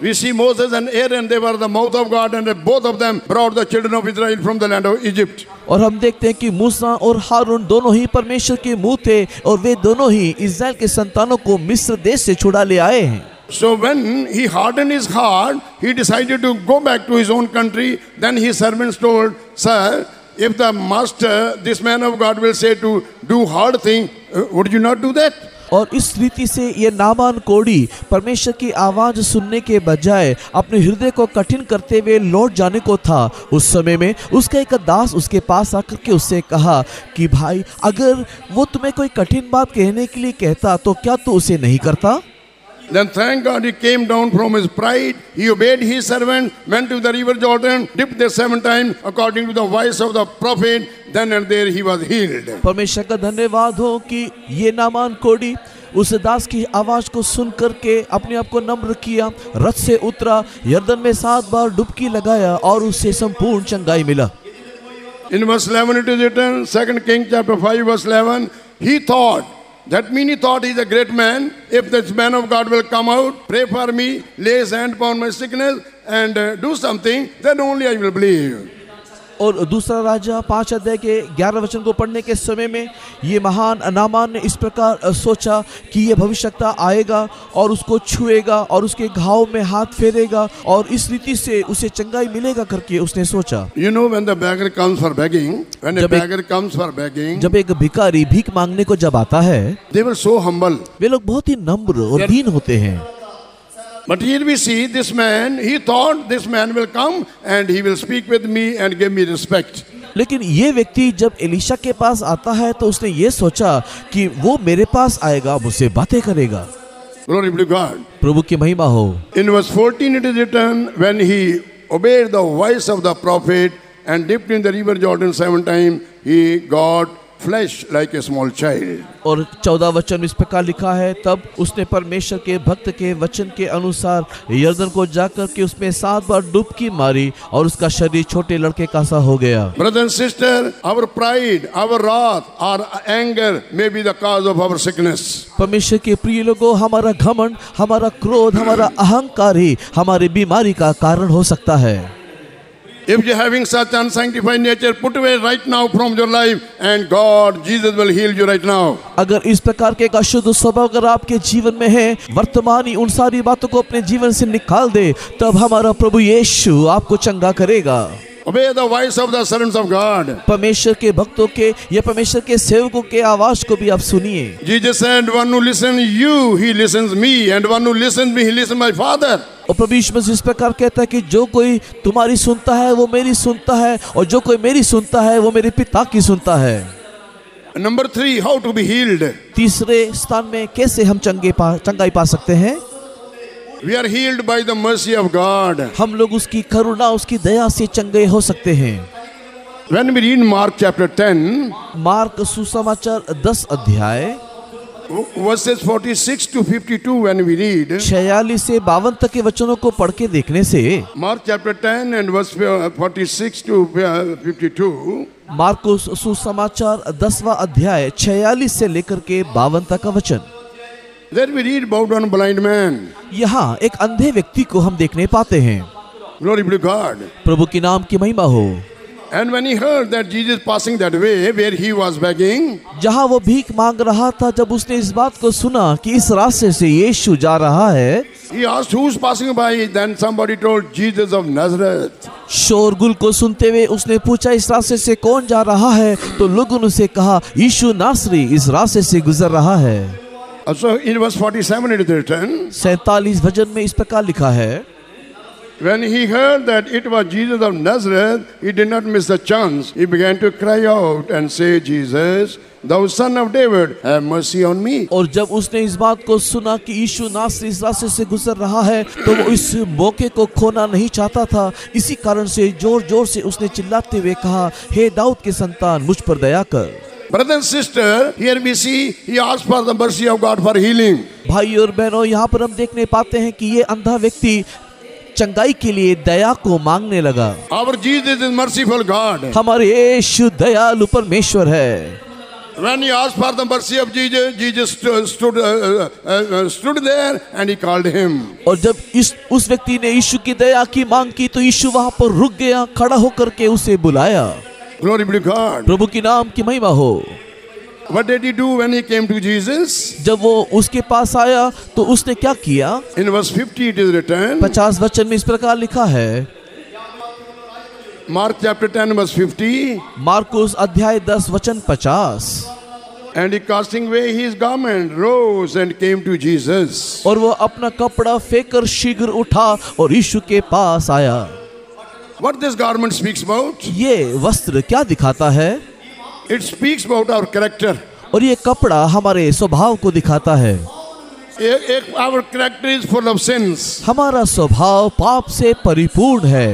We see Moses and Aaron, they were the mouth of God, and both of them brought the children of Israel from the land of Egypt.
और हम देखते हैं कि मूसा और हारून दोनों ही परमेश्वर के मुँह थे और वे दोनों ही इज़राइल के संतानों को मिस्र देश से छुड़ा ले आए हैं
So when he hardened his heart, he decided to go back to his own country. Then his servants told, Sir, if the master, this man of God, will say to do hard thing, uh, would you not do that?
और इस रीति से ये Naaman कोड़ी परमेश्वर की आवाज़ सुनने के बजाय अपने हृदय को कठिन करते हुए लौट जाने को था। उस समय में उसका एक दास उसके पास आकर के उससे कहा कि भाई, अगर वो तुम्हें कोई कठिन बात कहने के लिए कहता तो क्या तू उसे नहीं करता?
Then thank God he came down from his pride. He obeyed his servant, went to the river Jordan, dipped there seven times according to the voice of the prophet. Then and there he was healed.
परमेश्वर का धन्यवाद हो कि ये Naaman कोड़ी उस दास की आवाज़ को सुन करके अपने आप को नम्र किया रथ से उतरा यर्दन में सात बार डुबकी लगाया और उससे संपूर्ण चंगाई मिला
In verse 11 it is written, 2 King chapter 5 verse 11, he thought, that means he thought he's a great man. If this man of God will come out, pray for me, lay his hand upon my sickness and uh, do something, then only I will believe.
और दूसरा राजा पाँच अध्याय के ग्यारह वचन को पढ़ने के समय में ये महान नामान ने इस प्रकार सोचा कि ये भविष्यता आएगा और उसको छुएगा और उसके घाव में हाथ फेरेगा और इस रीति से उसे चंगाई मिलेगा करके उसने सोचा
you know when the beggar comes for begging,
जब एक-
beggar comes for
जब एक भिखारी भीख मांगने को जब आता है
they were so humble.
वे लोग बहुत ही नम्र और दीन होते हैं
But here we see this man, he thought this man will come and he will speak with me and give me respect.
लेकिन ये व्यक्ति जब एलिशा के पास आता है तो उसने ये सोचा कि वो मेरे पास आएगा मुझसे बातें करेगा
Glory be to God.
प्रभु की महिमा हो
In verse 14 it is written, when he obeyed the voice of the prophet and dipped in the river Jordan seven times, he got flesh like a small child.
और चौदह वचन में इस प्रकार लिखा है तब उसने परमेश्वर के भक्त के वचन के अनुसार यर्दन को जाकर के उसमें सात बार डुबकी मारी और उसका शरीर छोटे लड़के का सा हो गया
and sister, our pride, our wrath, our anger may be the cause of our sickness.
परमेश्वर के प्रिय लोगों हमारा घमंड हमारा क्रोध हमारा अहंकार ही हमारी बीमारी का कारण हो सकता है
If you're having such unsanctified nature, put away right now from your life, and God, Jesus will heal you right now.
अगर इस प्रकार के अशुद्ध स्वभाव अगर आपके जीवन में है वर्तमान ही उन सारी बातों को अपने जीवन से निकाल दे तब हमारा प्रभु यीशु आपको चंगा करेगा
Obey the voice of the servants of God.
परमेश्वर के भक्तों के या परमेश्वर के सेवकों के आवाज़ को भी आप सुनिए
Jesus said, One who listens you, he listens me, and one who listens me, he listens my Father.
और प्रभु यीशु मसीह इस प्रकार कहता है कि जो कोई तुम्हारी सुनता है वो मेरी सुनता है और जो कोई मेरी सुनता है वो मेरे पिता की सुनता है
Number three, how to be healed.
तीसरे स्थान में कैसे हम चंगे पा चंगाई पा सकते हैं
We are healed by the mercy of God.
हम लोग उसकी करुणा उसकी दया से चंगे हो सकते हैं
When we read Mark chapter 10,
Mark सुसमाचार 10 अध्याय
verses 46 to 52, when we read,
46 से बावन तक के वचनों को पढ़ के देखने से
Mark chapter 10 and verse 46 to uh, 52,
Marcus सुसमाचार दसवां अध्याय 46 से लेकर के बावन तक का वचन
there we read about one blind man.
यहाँ एक अंधे व्यक्ति को हम देखने पाते हैं
Glory be to God.
प्रभु की नाम की महिमा हो
And when he heard that Jesus passing that way where he was begging,
जहाँ वो भीख मांग रहा था जब उसने इस बात को सुना कि इस रास्ते से यीशु जा रहा है
he asked who's passing by. Then somebody told Jesus of Nazareth.
शोरगुल को सुनते हुए उसने पूछा इस रास्ते से कौन जा रहा है तो लोगों ने उसे कहा यीशु नासरी इस रास्ते से गुजर रहा है
Uh, So in verse 47 it is written,
सैतालीस भजन में इस प्रकार लिखा है
when he heard that it was Jesus of Nazareth, he did not miss the chance. He began to cry out and say, Jesus, thou son of David, have mercy on me.
और जब उसने इस बात को सुना कि यीशु नासरी इस रास्ते से गुजर रहा है तो वो इस मौके को खोना नहीं चाहता था इसी कारण से ज़ोर ज़ोर से उसने चिल्लाते हुए कहा हे दाऊद के संतान मुझ पर दया कर
Brother and sister, here we see he asked for the mercy of God for healing.
भाई और बहनों यहाँ पर हम देखने पाते हैं कि ये अंधा व्यक्ति चंगाई के लिए दया को मांगने लगा
Our Jesus is merciful God.
हमारे यीशु दयालु परमेश्वर है
When he asked for the mercy of Jesus, Jesus stood, uh, uh, uh, stood there and he called him.
और जब इस उस व्यक्ति ने यीशु की दया की मांग की तो यीशु वहाँ पर रुक गया खड़ा होकर के उसे बुलाया
Glory be to God.
प्रभु की नाम की महिमा हो
What did he do when he came to Jesus?
जब वो उसके पास आया तो उसने क्या किया
In verse 50 it is written,
पचास वचन में इस प्रकार लिखा है
Mark chapter 10 verse 50,
मार्कुस अध्याय दस वचन पचास
and he casting away his garment rose and came to Jesus.
और वो अपना कपड़ा फेंकर शीघ्र उठा और यीशु के पास आया
What this garment speaks about?
ये वस्त्र क्या दिखाता है
It speaks about our character.
और ये कपड़ा हमारे स्वभाव को दिखाता है
एक, our character is full of sins.
हमारा स्वभाव पाप से परिपूर्ण है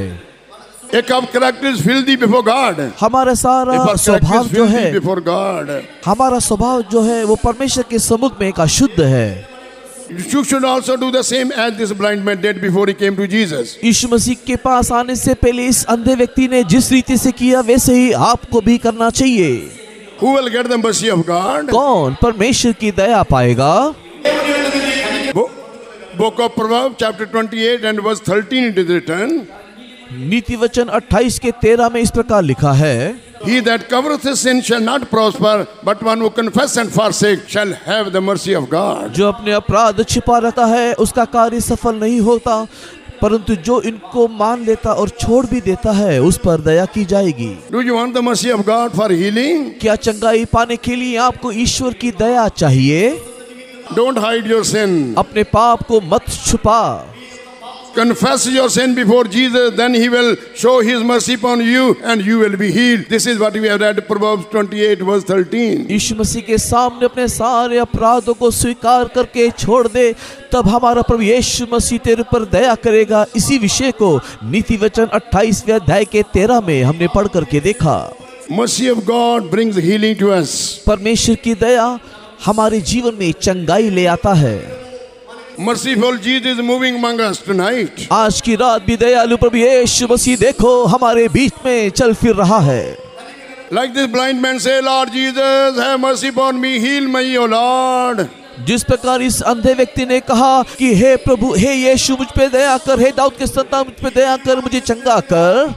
एक our character is filthy before God.
हमारा सारा स्वभाव जो है
before God,
हमारा स्वभाव जो है वो परमेश्वर के सम्मुख में एक अशुद्ध है
you should also do the same as this blind man did before he came to Jesus.
यीशु मसीह के पास आने से पहले इस अंधे व्यक्ति ने जिस रीति से किया वैसे ही आपको भी करना चाहिए
Who will get the mercy of God?
कौन परमेश्वर की दया पाएगा
Book of Proverbs, chapter 28 and verse 13, it is written,
नीति वचन 28 के 13 में इस प्रकार लिखा है
He that covereth his sin shall not prosper, but one who confess and forsake shall have the mercy of God.
जो अपने अपराध छिपा रहता है उसका कार्य सफल नहीं होता परंतु जो इनको मान लेता और छोड़ भी देता है उस पर दया की जाएगी
Do you want the mercy of God for healing?
क्या चंगाई पाने के लिए आपको ईश्वर की दया चाहिए
Don't hide your sin.
अपने पाप को मत छुपा
Confess your sin before Jesus, then He will show His mercy upon you and you will be healed. This is what we have read Proverbs 28, verse 13.
यीशु मसीह के सामने अपने सारे अपराधों को स्वीकार करके छोड़ दे तब हमारा प्रभु यीशु मसीह तेरे पर दया करेगा इसी विषय को नीति वचन 28वें अध्याय के 13 में हमने पढ़ करके देखा
Mercy of God brings healing to us.
परमेश्वर की दया हमारे जीवन में चंगाई ले आता है
Merciful Jesus is moving among us tonight.
आज की रात भी दयालु प्रभु यीशु मसीह देखो हमारे बीच में चल फिर रहा है
Like this blind man say, Lord Jesus, have mercy upon me, heal me, O Lord.
जिस प्रकार इस अंधे व्यक्ति ने कहा कि हे प्रभु हे यीशु मुझ पे दया कर हे दाऊद के संतान मुझ पे दया कर मुझे चंगा कर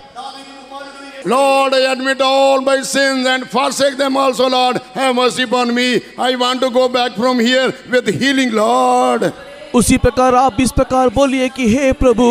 Lord, I admit all my sins and forsake them also, Lord. Have mercy upon me. I want to go back from here with healing, Lord.
उसी प्रकार आप भी इस प्रकार बोलिए कि हे प्रभु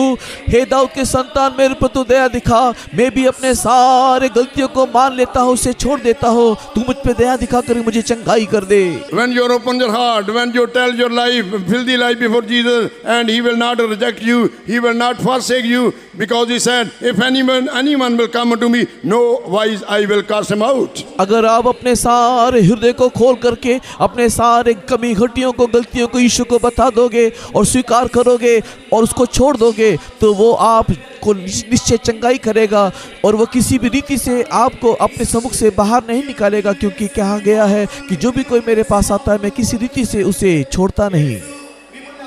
हे दाऊद के संतान मेरे पर तू दया दिखा मैं भी अपने सारे गलतियों को मान लेता हूँ उसे छोड़ देता हूँ तू मुझ पे दया दिखा कर मुझे चंगाई कर दे
When you open your heart, when you tell your life, filthy life before Jesus, and He will not reject you, He will not forsake you, because He said, If anyone, anyone will come unto me, no wise I will cast him out.
अगर आप अपने सारे हृदय को खोल करके अपने सारे कमी घटियों को गलतियों को यीशु को बता दोगे और स्वीकार करोगे और उसको छोड़ दोगे तो वो आपको निश- निश्चय चंगाई करेगा और वो किसी भी रीति से आपको अपने सम्मुख से बाहर नहीं निकालेगा क्योंकि कहा गया है कि जो भी कोई मेरे पास आता है मैं किसी रीति से उसे छोड़ता नहीं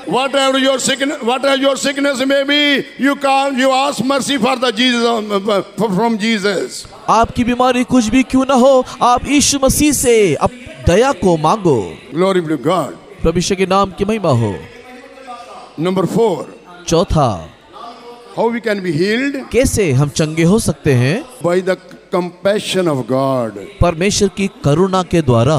Whatever your sickness, whatever your sickness may be, you come, you ask mercy for the Jesus uh, from Jesus.
आपकी बीमारी कुछ भी क्यों ना हो आप यीशु मसीह से अब दया को मांगो
Glory to God.
प्रभु के नाम की महिमा हो
Number four,
चौथा
how we can be healed
कैसे हम चंगे हो सकते हैं
by the compassion of God.
परमेश्वर की करुणा के द्वारा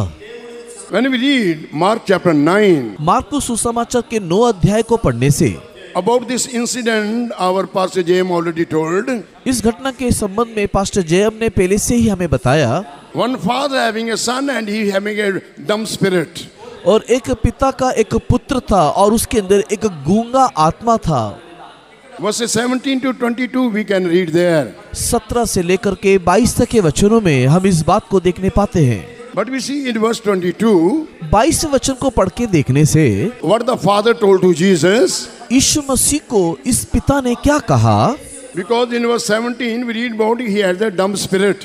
When we read Mark chapter 9,
मार्को सुसमाचार के नौ अध्याय को पढ़ने से
about this incident, our Pastor James already told.
इस घटना के संबंध में पास्टर जयम ने पहले से ही हमें बताया
One father having a son and he having a dumb spirit.
और एक पिता का एक पुत्र था और उसके अंदर एक गूँगा आत्मा था।
Verses 17 to 22 we can read there
17 से लेकर के 22 तक के वचनों में हम इस बात को देखने पाते हैं।
But we see in verse 22
22 वचन को पढ़ के देखने से
what the father told to Jesus
यीशु मसीह को इस पिता ने क्या कहा?
Because in verse 17 we read about dumb spirit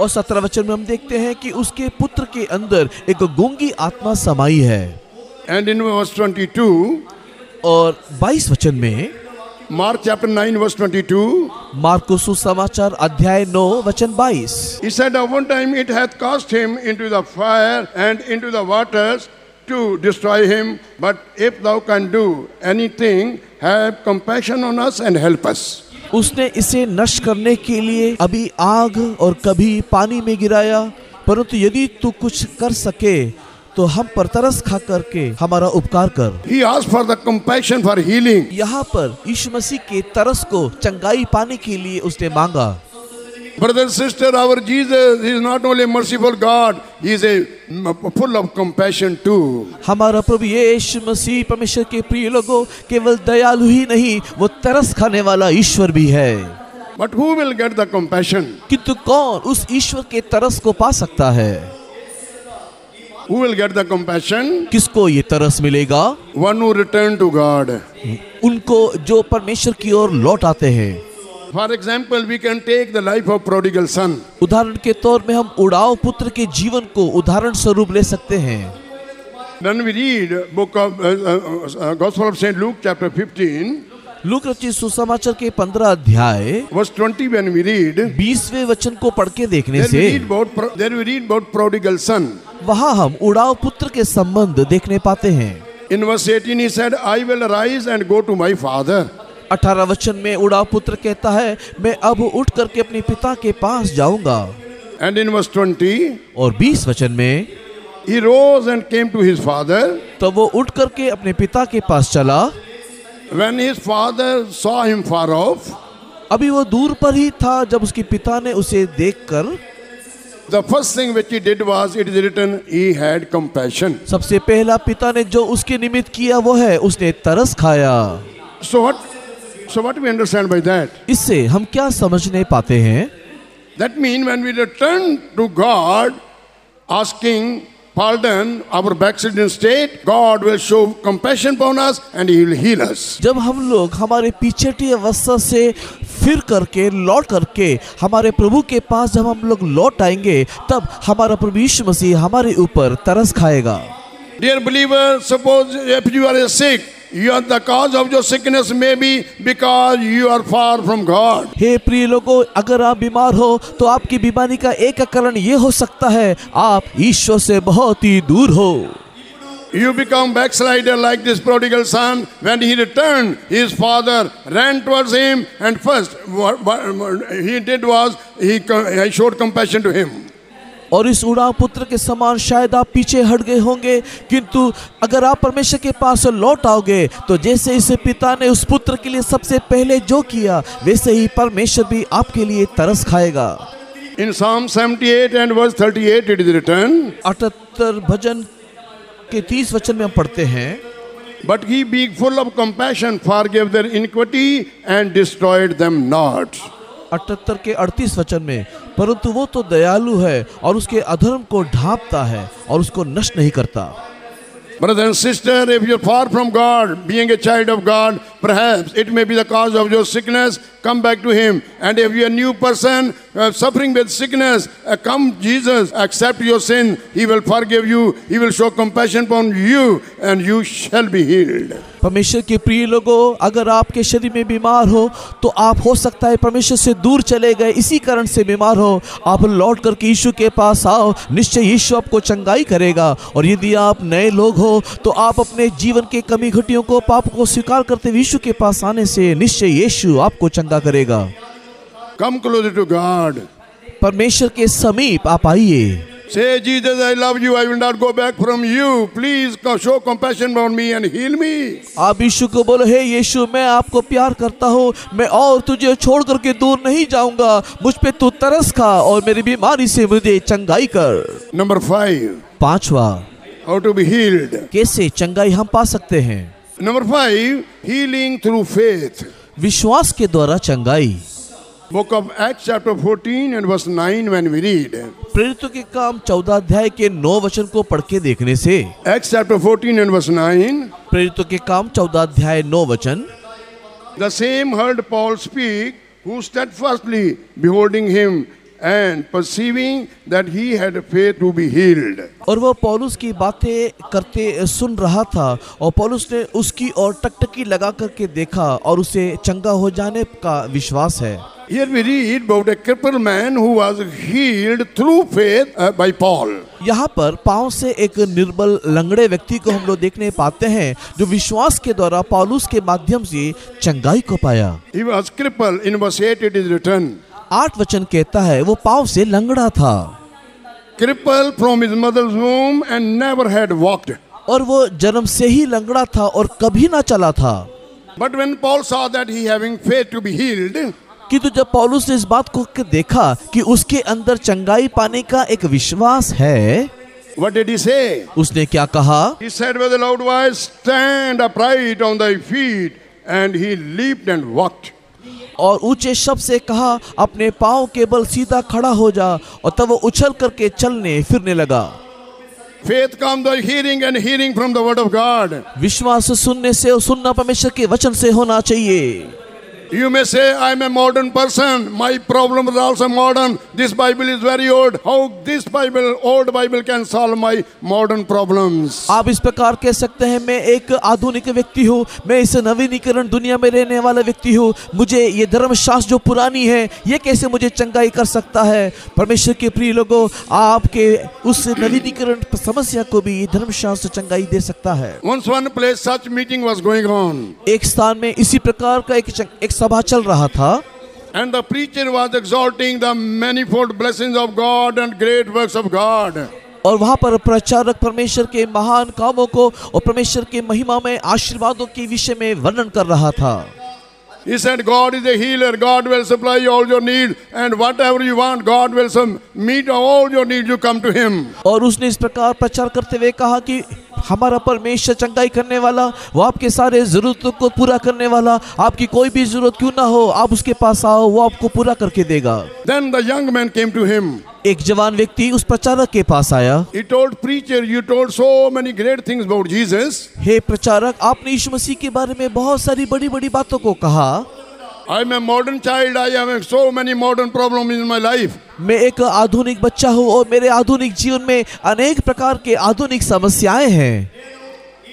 और सत्रह वचन में हम देखते हैं कि उसके पुत्र के अंदर एक गूँगी आत्मा समाई है।
एंड इन वर्स 22
और 22 वचन में
मार्क चैप्टर 9 वर्स 22
मार्कुस समाचार अध्याय 9 वचन 22
he said time it hath him into the fire and into waters to destroy him but if thou can do anything have compassion on us and help us
उसने इसे नष्ट करने के लिए अभी आग और कभी पानी में गिराया परंतु यदि तू कुछ कर सके तो हम पर तरस खा करके हमारा उपकार कर
He asked for the compassion for healing.
यहाँ पर यीशु मसीह के तरस को चंगाई पाने के लिए उसने मांगा
Brother sister, our Jesus he is not only merciful God, He is a full of compassion too.
हमारा प्रभु यीशु मसीह परमेश्वर के प्रिय लोगों केवल दयालु ही नहीं वो तरस खाने वाला ईश्वर भी है
But who will get the compassion?
किंतु कौन उस ईश्वर के तरस को पा सकता है
Who will get the compassion?
किसको ये तरस मिलेगा
One who returned to God.
उनको जो परमेश्वर की ओर लौट आते हैं
For example, we can take the life of prodigal son.
उदाहरण के तौर में हम उड़ाव पुत्र के जीवन को उदाहरण स्वरूप ले सकते हैं
When we read book of uh, uh, uh, Gospel of Saint Luke, chapter 15,
Luke रचित सुसमाचार के पंद्रह अध्याय
verse 20, when we read,
बीसवें वचन को पढ़ के देखने
there
से
read about there we read about prodigal son.
वहाँ हम उड़ाव पुत्र के संबंध देखने पाते हैं
In verse 18, he said, "I will arise and go to my father."
अठारह वचन में उड़ा पुत्र कहता है मैं अब उठ करके अपने पिता के पास जाऊँगा।
एंड इन वर्स 20
और 20 वचन में
he rose and came to his father
तो वो उठ करके अपने पिता के पास चला।
When his father saw him far off
अभी वो दूर पर ही था जब उसके पिता ने उसे देखकर
the first thing which he did was it is written he had compassion
सबसे पहला पिता ने जो उसके निमित्त किया वो है उसने तरस खाया।
So what So what we understand by that?
इससे हम क्या समझने पाते हैं
That means when we return to God, asking pardon our backslidden state, God will show compassion upon us and He will heal us.
जब हम लोग हमारे पीछे अवस्था से फिर करके लौट करके हमारे प्रभु के पास जब हम लोग लौट आएँगे तब हमारा प्रभु यीशु मसीह हमारे ऊपर तरस खाएगा
Dear believer, suppose if you are sick, you are the cause of your sickness may be because you are far from God.
हे प्रिय लोगों अगर आप बीमार हो तो आपकी बीमारी का एक कारण ये हो सकता है आप ईश्वर से बहुत ही दूर हो
You become backslider like this prodigal son. When he returned, his father ran towards him, and first what, what he did was he, he showed compassion to him.
और इस उड़ाव पुत्र के समान शायद आप पीछे हट गए होंगे। किंतु अगर आप परमेश्वर के पास लौट आओगे तो जैसे इस पिता ने उस पुत्र के लिए सबसे पहले जो किया वैसे ही परमेश्वर भी आपके लिए तरस खाएगा।
In Psalm 78 and verse 38, it is written,
अठहत्तर भजन के तीस वचन में हम पढ़ते हैं।
But he, being full of compassion, forgave their iniquity and destroyed them not.
अठहत्तर के अड़तीस वचन में परंतु वो तो दयालु है और उसके अधर्म को ढांपता है और उसको नष्ट नहीं करता
Brother and sister, if you're far from God, being a child of God, perhaps it may be the cause of your sickness. Come back to Him. And if you're a new person uh, suffering with sickness, uh, come Jesus, accept your sin. He will forgive you. He will show compassion upon you, and you shall be healed.
परमेश्वर के प्रिय लोगों अगर आपके शरीर में बीमार हो तो आप हो सकता है परमेश्वर से दूर चले गए इसी कारण से बीमार हो आप लौट करके यीशु के पास आओ निश्चय यीशु आपको चंगाई करेगा और यदि आप नए लोग हो तो आप अपने जीवन के कमी घटियों को पाप को स्वीकार करते हुए यीशु के पास आने से निश्चय यीशु आपको चंगा करेगा
कम क्लोज टू गॉड
परमेश्वर के समीप आप आइए।
से Jesus I love you I will not go back from you please show compassion on me and heal me
आप यीशु को बोलो हे यीशु मैं आपको प्यार करता हूँ। मैं और तुझे छोड़ करके दूर नहीं जाऊँगा। मुझ पे तू तरस खा और मेरी बीमारी से मुझे चंगाई कर।
नंबर 5
पांचवा
हाउ टू बी हील्ड
कैसे चंगाई हम पा सकते हैं?
नंबर 5 हीलिंग थ्रू फेथ
विश्वास के द्वारा चंगाई।
Book of Acts, chapter 14 and verse 9, when we read.
प्रेरितों के काम चौदह अध्याय के नौ वचन को पढ़ के देखने से
Acts chapter 14 and verse 9.
प्रेरितों के काम चौदह अध्याय नौ वचन
The same heard Paul speak, who steadfastly beholding him and perceiving that he had faith to be healed.
और वह पौलुस की बातें करते सुन रहा था और पौलुस ने उसकी ओर टकटकी लगा करके देखा और उसे चंगा हो जाने का विश्वास है
Here we read about a crippled man who was healed through faith uh, by Paul.
यहाँ पर पाँव से एक निर्बल लंगड़े व्यक्ति को हम लोग देखने पाते हैं जो विश्वास के द्वारा पौलुस के माध्यम से चंगाई को पाया
He was crippled. In verse 8 it is written,
आठ वचन कहता है वो पाँव से लंगड़ा था
crippled from his mother's womb and never had walked.
और वो जन्म से ही लंगड़ा था और कभी ना चला था
But when Paul saw that he having faith to be healed,
किंतु जब पौलुस ने इस बात को देखा कि उसके अंदर चंगाई पाने का एक विश्वास है
what did he say?
उसने क्या कहा
He said with a loud voice, Stand upright on thy feet. And he leaped and walked.
और ऊँचे शब्द से कहा अपने पाँव के बल सीधा खड़ा हो जा और तब वो उछल करके चलने फिरने लगा
Faith comes by hearing and hearing from the word of God.
विश्वास सुनने से और सुनना परमेश्वर के वचन से होना चाहिए
You may say, I'm a modern person. My problem is also modern. This Bible is very old. How this Bible, old Bible, can solve my modern problems?
आप इस प्रकार कह सकते हैं मैं एक आधुनिक व्यक्ति हूँ मैं इस नवीनीकरण दुनिया में रहने वाला व्यक्ति हूँ मुझे ये धर्मशास्त्र जो पुरानी है ये कैसे मुझे चंगाई कर सकता है परमेश्वर के प्रिय लोगों आपके उस नवीनीकरण समस्या को भी ये धर्मशास्त्र चंगाई दे सकता है
Once one place such meeting was going on,
एक स्थान में इसी प्रकार का एक एक सभा चल रहा था
and the preacher was exalting the manifold blessings of God and great works of God.
और वहाँ पर प्रचारक परमेश्वर के महान कामों को और परमेश्वर के महिमा में आशीर्वादों के विषय में वर्णन कर रहा था
He said, God is a healer. God will supply you all your need. And whatever you want, God will some, meet all your need. You come to Him.
और उसने इस प्रकार प्रचार करते हुए कहा कि हमारा परमेश्वर चंगाई करने वाला वो आपके सारे जरूरतों को पूरा करने वाला आपकी कोई भी ज़रूरत क्यों ना हो आप उसके पास आओ वो आपको पूरा करके देगा
Then the young man came to him.
एक जवान व्यक्ति उस प्रचारक के पास आया
He told preacher, you told so many great things about Jesus.
हे प्रचारक आपने यीशु मसीह के बारे में बहुत सारी बड़ी बड़ी बातों को कहा
I'm a modern child. I have so many modern problems in my life.
मैं एक आधुनिक बच्चा हूँ और मेरे आधुनिक जीवन में अनेक प्रकार के आधुनिक समस्याएँ हैं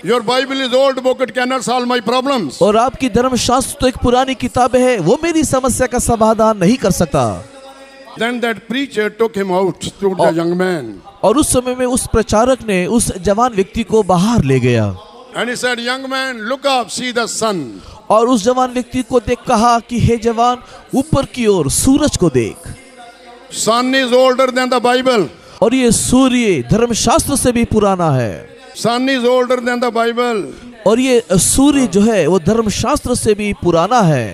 Your Bible is old book. It cannot solve my problems.
और आपकी धर्मशास्त्र तो एक पुरानी किताब है वो मेरी समस्या का समाधान नहीं कर सकता
Then that preacher took him out to the young man.
और उस समय में उस प्रचारक ने उस जवान व्यक्ति को बाहर ले गया
And he said, "Young man, look up, see the sun."
और उस जवान व्यक्ति को देख कहा कि हे जवान ऊपर की ओर सूरज को देख।
Sun is older than the Bible
और ये सूर्य धर्मशास्त्र से भी पुराना है।
Sun is older than the Bible
और ये सूर्य जो है वो धर्मशास्त्र से भी पुराना है।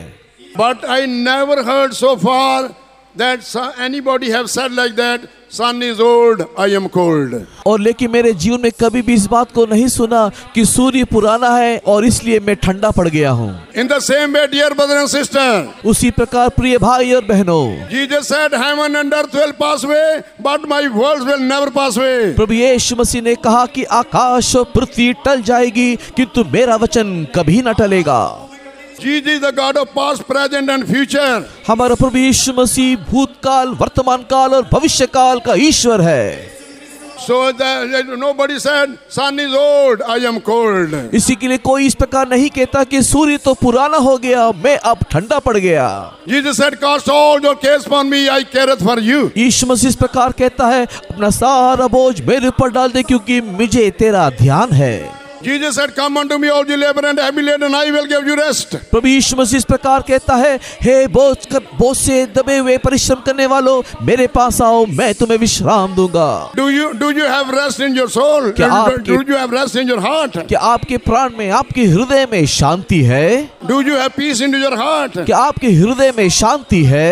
But I never heard so far that anybody have said like that, sun is old, I am cold.
और लेकिन मेरे जीवन में कभी भी इस बात को नहीं सुना कि सूर्य पुराना है और इसलिए मैं ठंडा पड़ गया हूँ
In the same way, dear brother and sister,
उसी प्रकार प्रिय भाई और बहनों
Jesus said, heaven and earth will pass away, but my words will never pass away.
प्रभु यीशु मसीह ने कहा कि आकाश और पृथ्वी टल जाएगी किंतु मेरा वचन कभी न टलेगा
Jesus is the God of past, present and future.
हमारा प्रभु यीशु मसीह भूतकाल वर्तमान काल और भविष्य काल का ईश्वर है
So that nobody said, sun is old, I am cold.
इसी के लिए कोई इस प्रकार नहीं कहता कि सूर्य तो पुराना हो गया मैं अब ठंडा पड़ गया
Jesus said, cast all your cares upon me, I careth for you.
यीशु मसीह इस प्रकार कहता है अपना सारा बोझ मेरे ऊपर डाल दे क्योंकि मुझे तेरा ध्यान है
Jesus said, come unto me all you labor and heavy laden, and I will give you rest.
प्रभु यीशु मसीह इस प्रकार कहता है हे बोझ कर बोझ से दबे हुए परिश्रम करने वालों मेरे पास आओ मैं तुम्हें विश्राम दूँगा
Do you do you have rest in your soul?
क्या आपके-
do you have rest in your heart?
क्या आपके प्राण में आपके हृदय में शांति है
Do you have peace into your heart?
क्या आपके हृदय में शांति है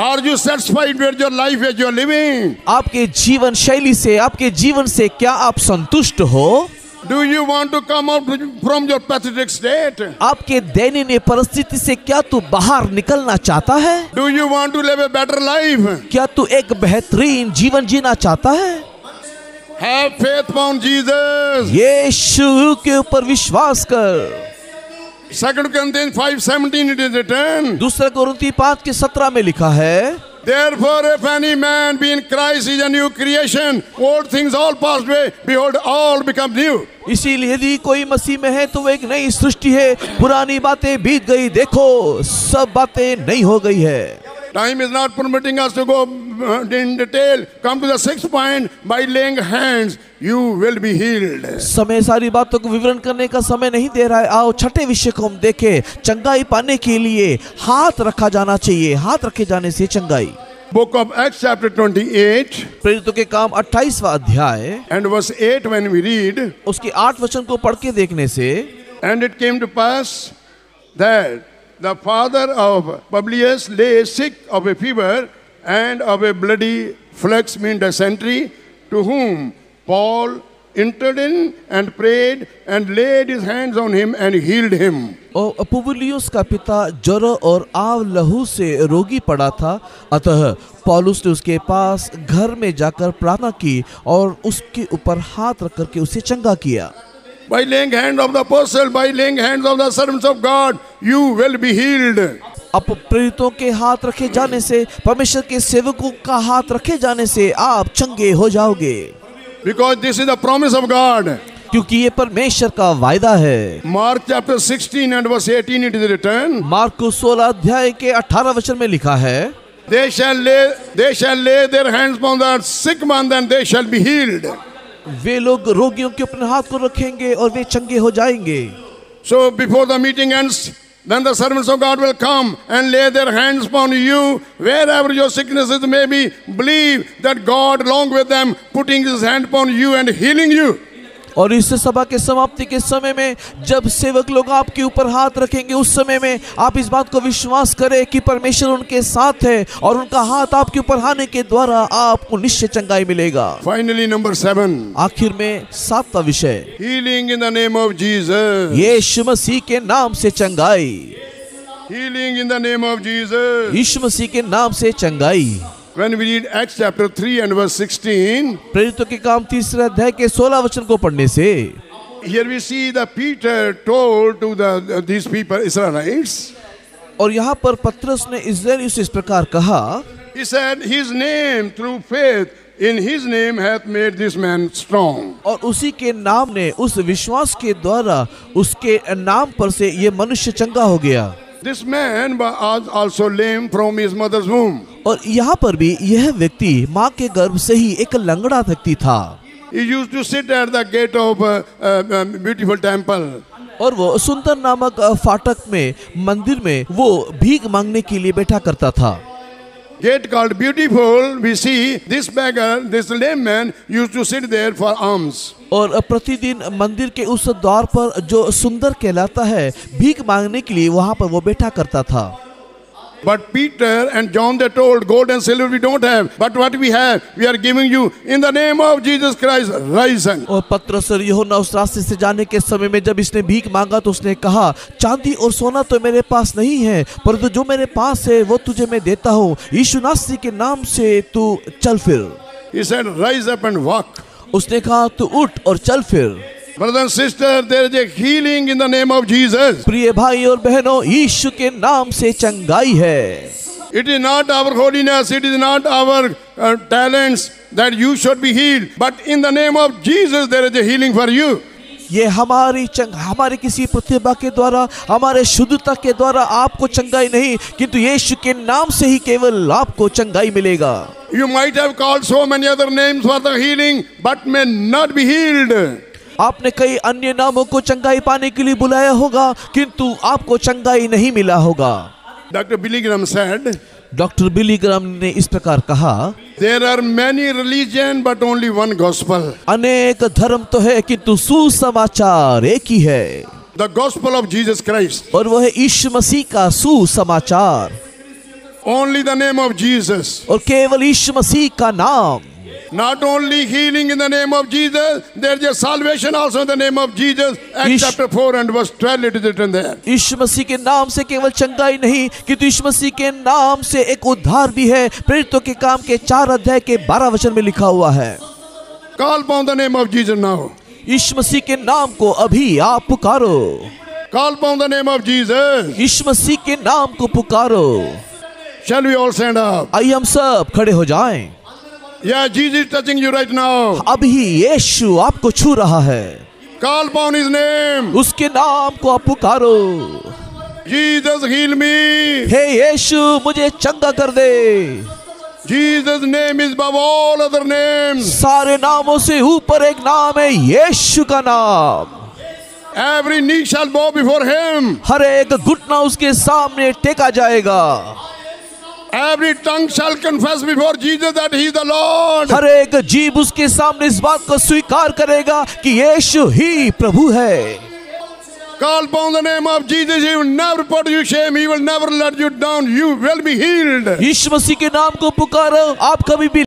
Are you satisfied with your life as you are living?
आपके जीवन शैली से आपके जीवन से क्या आप संतुष्ट हो
Do you want to come out from your pathetic state?
आपके दयनीय परिस्थिति से क्या तू बाहर निकलना चाहता है
Do you want to live a better life?
क्या तू एक बेहतरीन जीवन जीना चाहता है
Have faith upon Jesus.
यीशु के ऊपर विश्वास कर
2 Corinthians 5:17 it is written.
दूसरा कोरिन्थी पाँच के सत्रह में लिखा है
Therefore, if any man be in Christ, he is a new creation. Old things all passed away. Behold, all become new.
इसीलिए यदि कोई मसीह में है तो वो एक नई सृष्टि है पुरानी बातें बीत गई देखो सब बातें नई हो गई है
Time is not permitting us to go uh, in detail. Come to the sixth point. By laying hands, you will be healed.
समय सारी बातों को विवरण करने का समय नहीं दे रहा है आओ छठे विषय को हम देखें चंगाई पाने के लिए हाथ रखा जाना चाहिए हाथ रखे जाने से चंगाई
Book of Acts, chapter 28,
प्रेरितों के काम 28वां अध्याय
and verse 8, when we read,
उसके आठ वचन को पढ़ के देखने से
And it came to pass that the father of Publius lay sick of a fever and of a bloody flux, mean dysentery, to whom Paul entered in and prayed and laid his hands on him and healed him.
और Publius का पिता ज्वर और आव लहू से रोगी पड़ा था अतः पौलुस ने उसके पास घर में जाकर प्रार्थना की और उसके ऊपर हाथ रख करके उसे चंगा किया
By laying hands of the apostle, by laying hands of the servants of God, you will be healed.
अब प्रेरितों के हाथ रखे जाने से परमेश्वर के सेवकों का हाथ रखे जाने से आप चंगे हो जाओगे
Because this is the promise of God.
क्योंकि ये परमेश्वर का वायदा है
Mark chapter 16 and verse 18 it is written.
मार्को 16 अध्याय के 18 वचन में लिखा है
They shall lay they shall lay their hands upon the sick man, and they shall be healed.
वे लोग रोगियों के अपने हाथ को रखेंगे और वे चंगे हो जाएंगे
So before the meeting ends, then the servants of God will come and lay their hands upon you, wherever your sicknesses may be. Believe that God, along with them, putting His hand upon you and healing you.
और इस सभा के समाप्ति के समय में जब सेवक लोग आपके ऊपर हाथ रखेंगे उस समय में आप इस बात को विश्वास करें कि परमेश्वर उनके साथ है और उनका हाथ आपके ऊपर आने के द्वारा आपको निश्चय चंगाई मिलेगा।
फाइनली नंबर सेवन
आखिर में सातवा विषय।
Healing in the name of Jesus.
यीशु मसीह के नाम से चंगाई।
Healing in the name of Jesus.
यीशु मसीह के नाम से चंगाई।
When we read Acts chapter 3 and verse 16,
प्रेरितों के काम तीसरे अध्याय के सोलह वचन को पढ़ने से
here we see the Peter told to the these people, Israelites,
और यहाँ पर पत्रस ने इस्राएलियों से इस प्रकार कहा
he said, His name through faith in His name hath made this man strong.
और उसी के नाम ने उस विश्वास के द्वारा उसके नाम पर से ये मनुष्य चंगा हो गया
दिस मैन आज also lame from his mother's home
और यहाँ पर भी यह व्यक्ति माँ के गर्भ से ही एक लंगड़ा व्यक्ति था।
गेट ऑफ़ to टेंपल
और वो सुंदर नामक uh, फाटक में मंदिर में वो भीख मांगने के लिए बैठा करता था।
Gate called beautiful, we see this beggar, this lame man used to sit there for alms.
और प्रतिदिन मंदिर के उस द्वार पर जो सुंदर कहलाता है भीख मांगने के लिए वहाँ पर वो बैठा करता था
But Peter and John they told, Gold and silver we don't have, but what we have, we are giving you in the name of Jesus Christ, risen.
और पत्रस और यूहन्ना उस रास्ते से जाने के समय में जब इसने भीख मांगा तो उसने कहा चांदी और सोना तो मेरे पास नहीं है परंतु जो मेरे पास है वो तुझे मैं देता हूँ यीशु नासरी के नाम से तू चल फिर
He said, Rise up and walk.
उसने कहा तू उठ और चल फिर
Brother and sister, there is a healing in the name of Jesus.
प्रिय भाई और बहनों यीशु के नाम से चंगाई है
It is not our holiness, it is not our uh, talents that you should be healed, but in the name of Jesus, there is a healing for you.
ये हमारी चंग हमारे किसी प्रतिभा के द्वारा हमारे शुद्धता के द्वारा आपको चंगाई नहीं किंतु यीशु के नाम से ही केवल आपको चंगाई मिलेगा
You might have called so many other names for the healing, but may not be healed.
आपने कई अन्य नामों को चंगाई पाने के लिए बुलाया होगा किंतु आपको चंगाई नहीं मिला होगा.
Billy Graham said,
doctor Billy Graham ने इस प्रकार कहा
There are many religion, but only one gospel.
अनेक धर्म तो है किंतु सुसमाचार एक ही है
The gospel of Jesus Christ.
और वह यीशु मसीह का सुसमाचार
only the name of Jesus.
और केवल यीशु मसीह का नाम
Not only healing in the name of Jesus, there's a salvation also in the name of Jesus. Acts chapter 4 and verse 12 it is written there.
यीशु मसीह के नाम से केवल चंगाई नहीं किंतु यीशु मसीह के नाम से एक उद्धार भी है प्रेरितों के काम के चार अध्याय के बारह वचन में लिखा हुआ है
Call upon the name of Jesus now.
यीशु मसीह के नाम को अभी आप पुकारो
Call upon the name of Jesus.
यीशु मसीह के नाम को पुकारो
Shall we all stand up?
आइए हम सब खड़े हो जाएँ
Yeah, Jesus is touching you right now.
अभी यीशु आपको छू रहा है
Call upon his name.
उसके नाम को आप पुकारो
Jesus, heal me.
हे यीशु मुझे चंगा कर दे
Jesus' name is above all other names.
सारे नामों से ऊपर एक नाम है यीशु का नाम
Every knee shall bow before him.
हर एक घुटना उसके सामने टेका जाएगा
Every tongue shall confess before Jesus that he is the Lord.
हर एक जीव उसके सामने इस बात को स्वीकार करेगा कि यीशु ही प्रभु है
Call upon the name of Jesus. He will never put you shame. He will never let you down. You will be healed.
यीशु मसीह के नाम को पुकारो आप कभी भी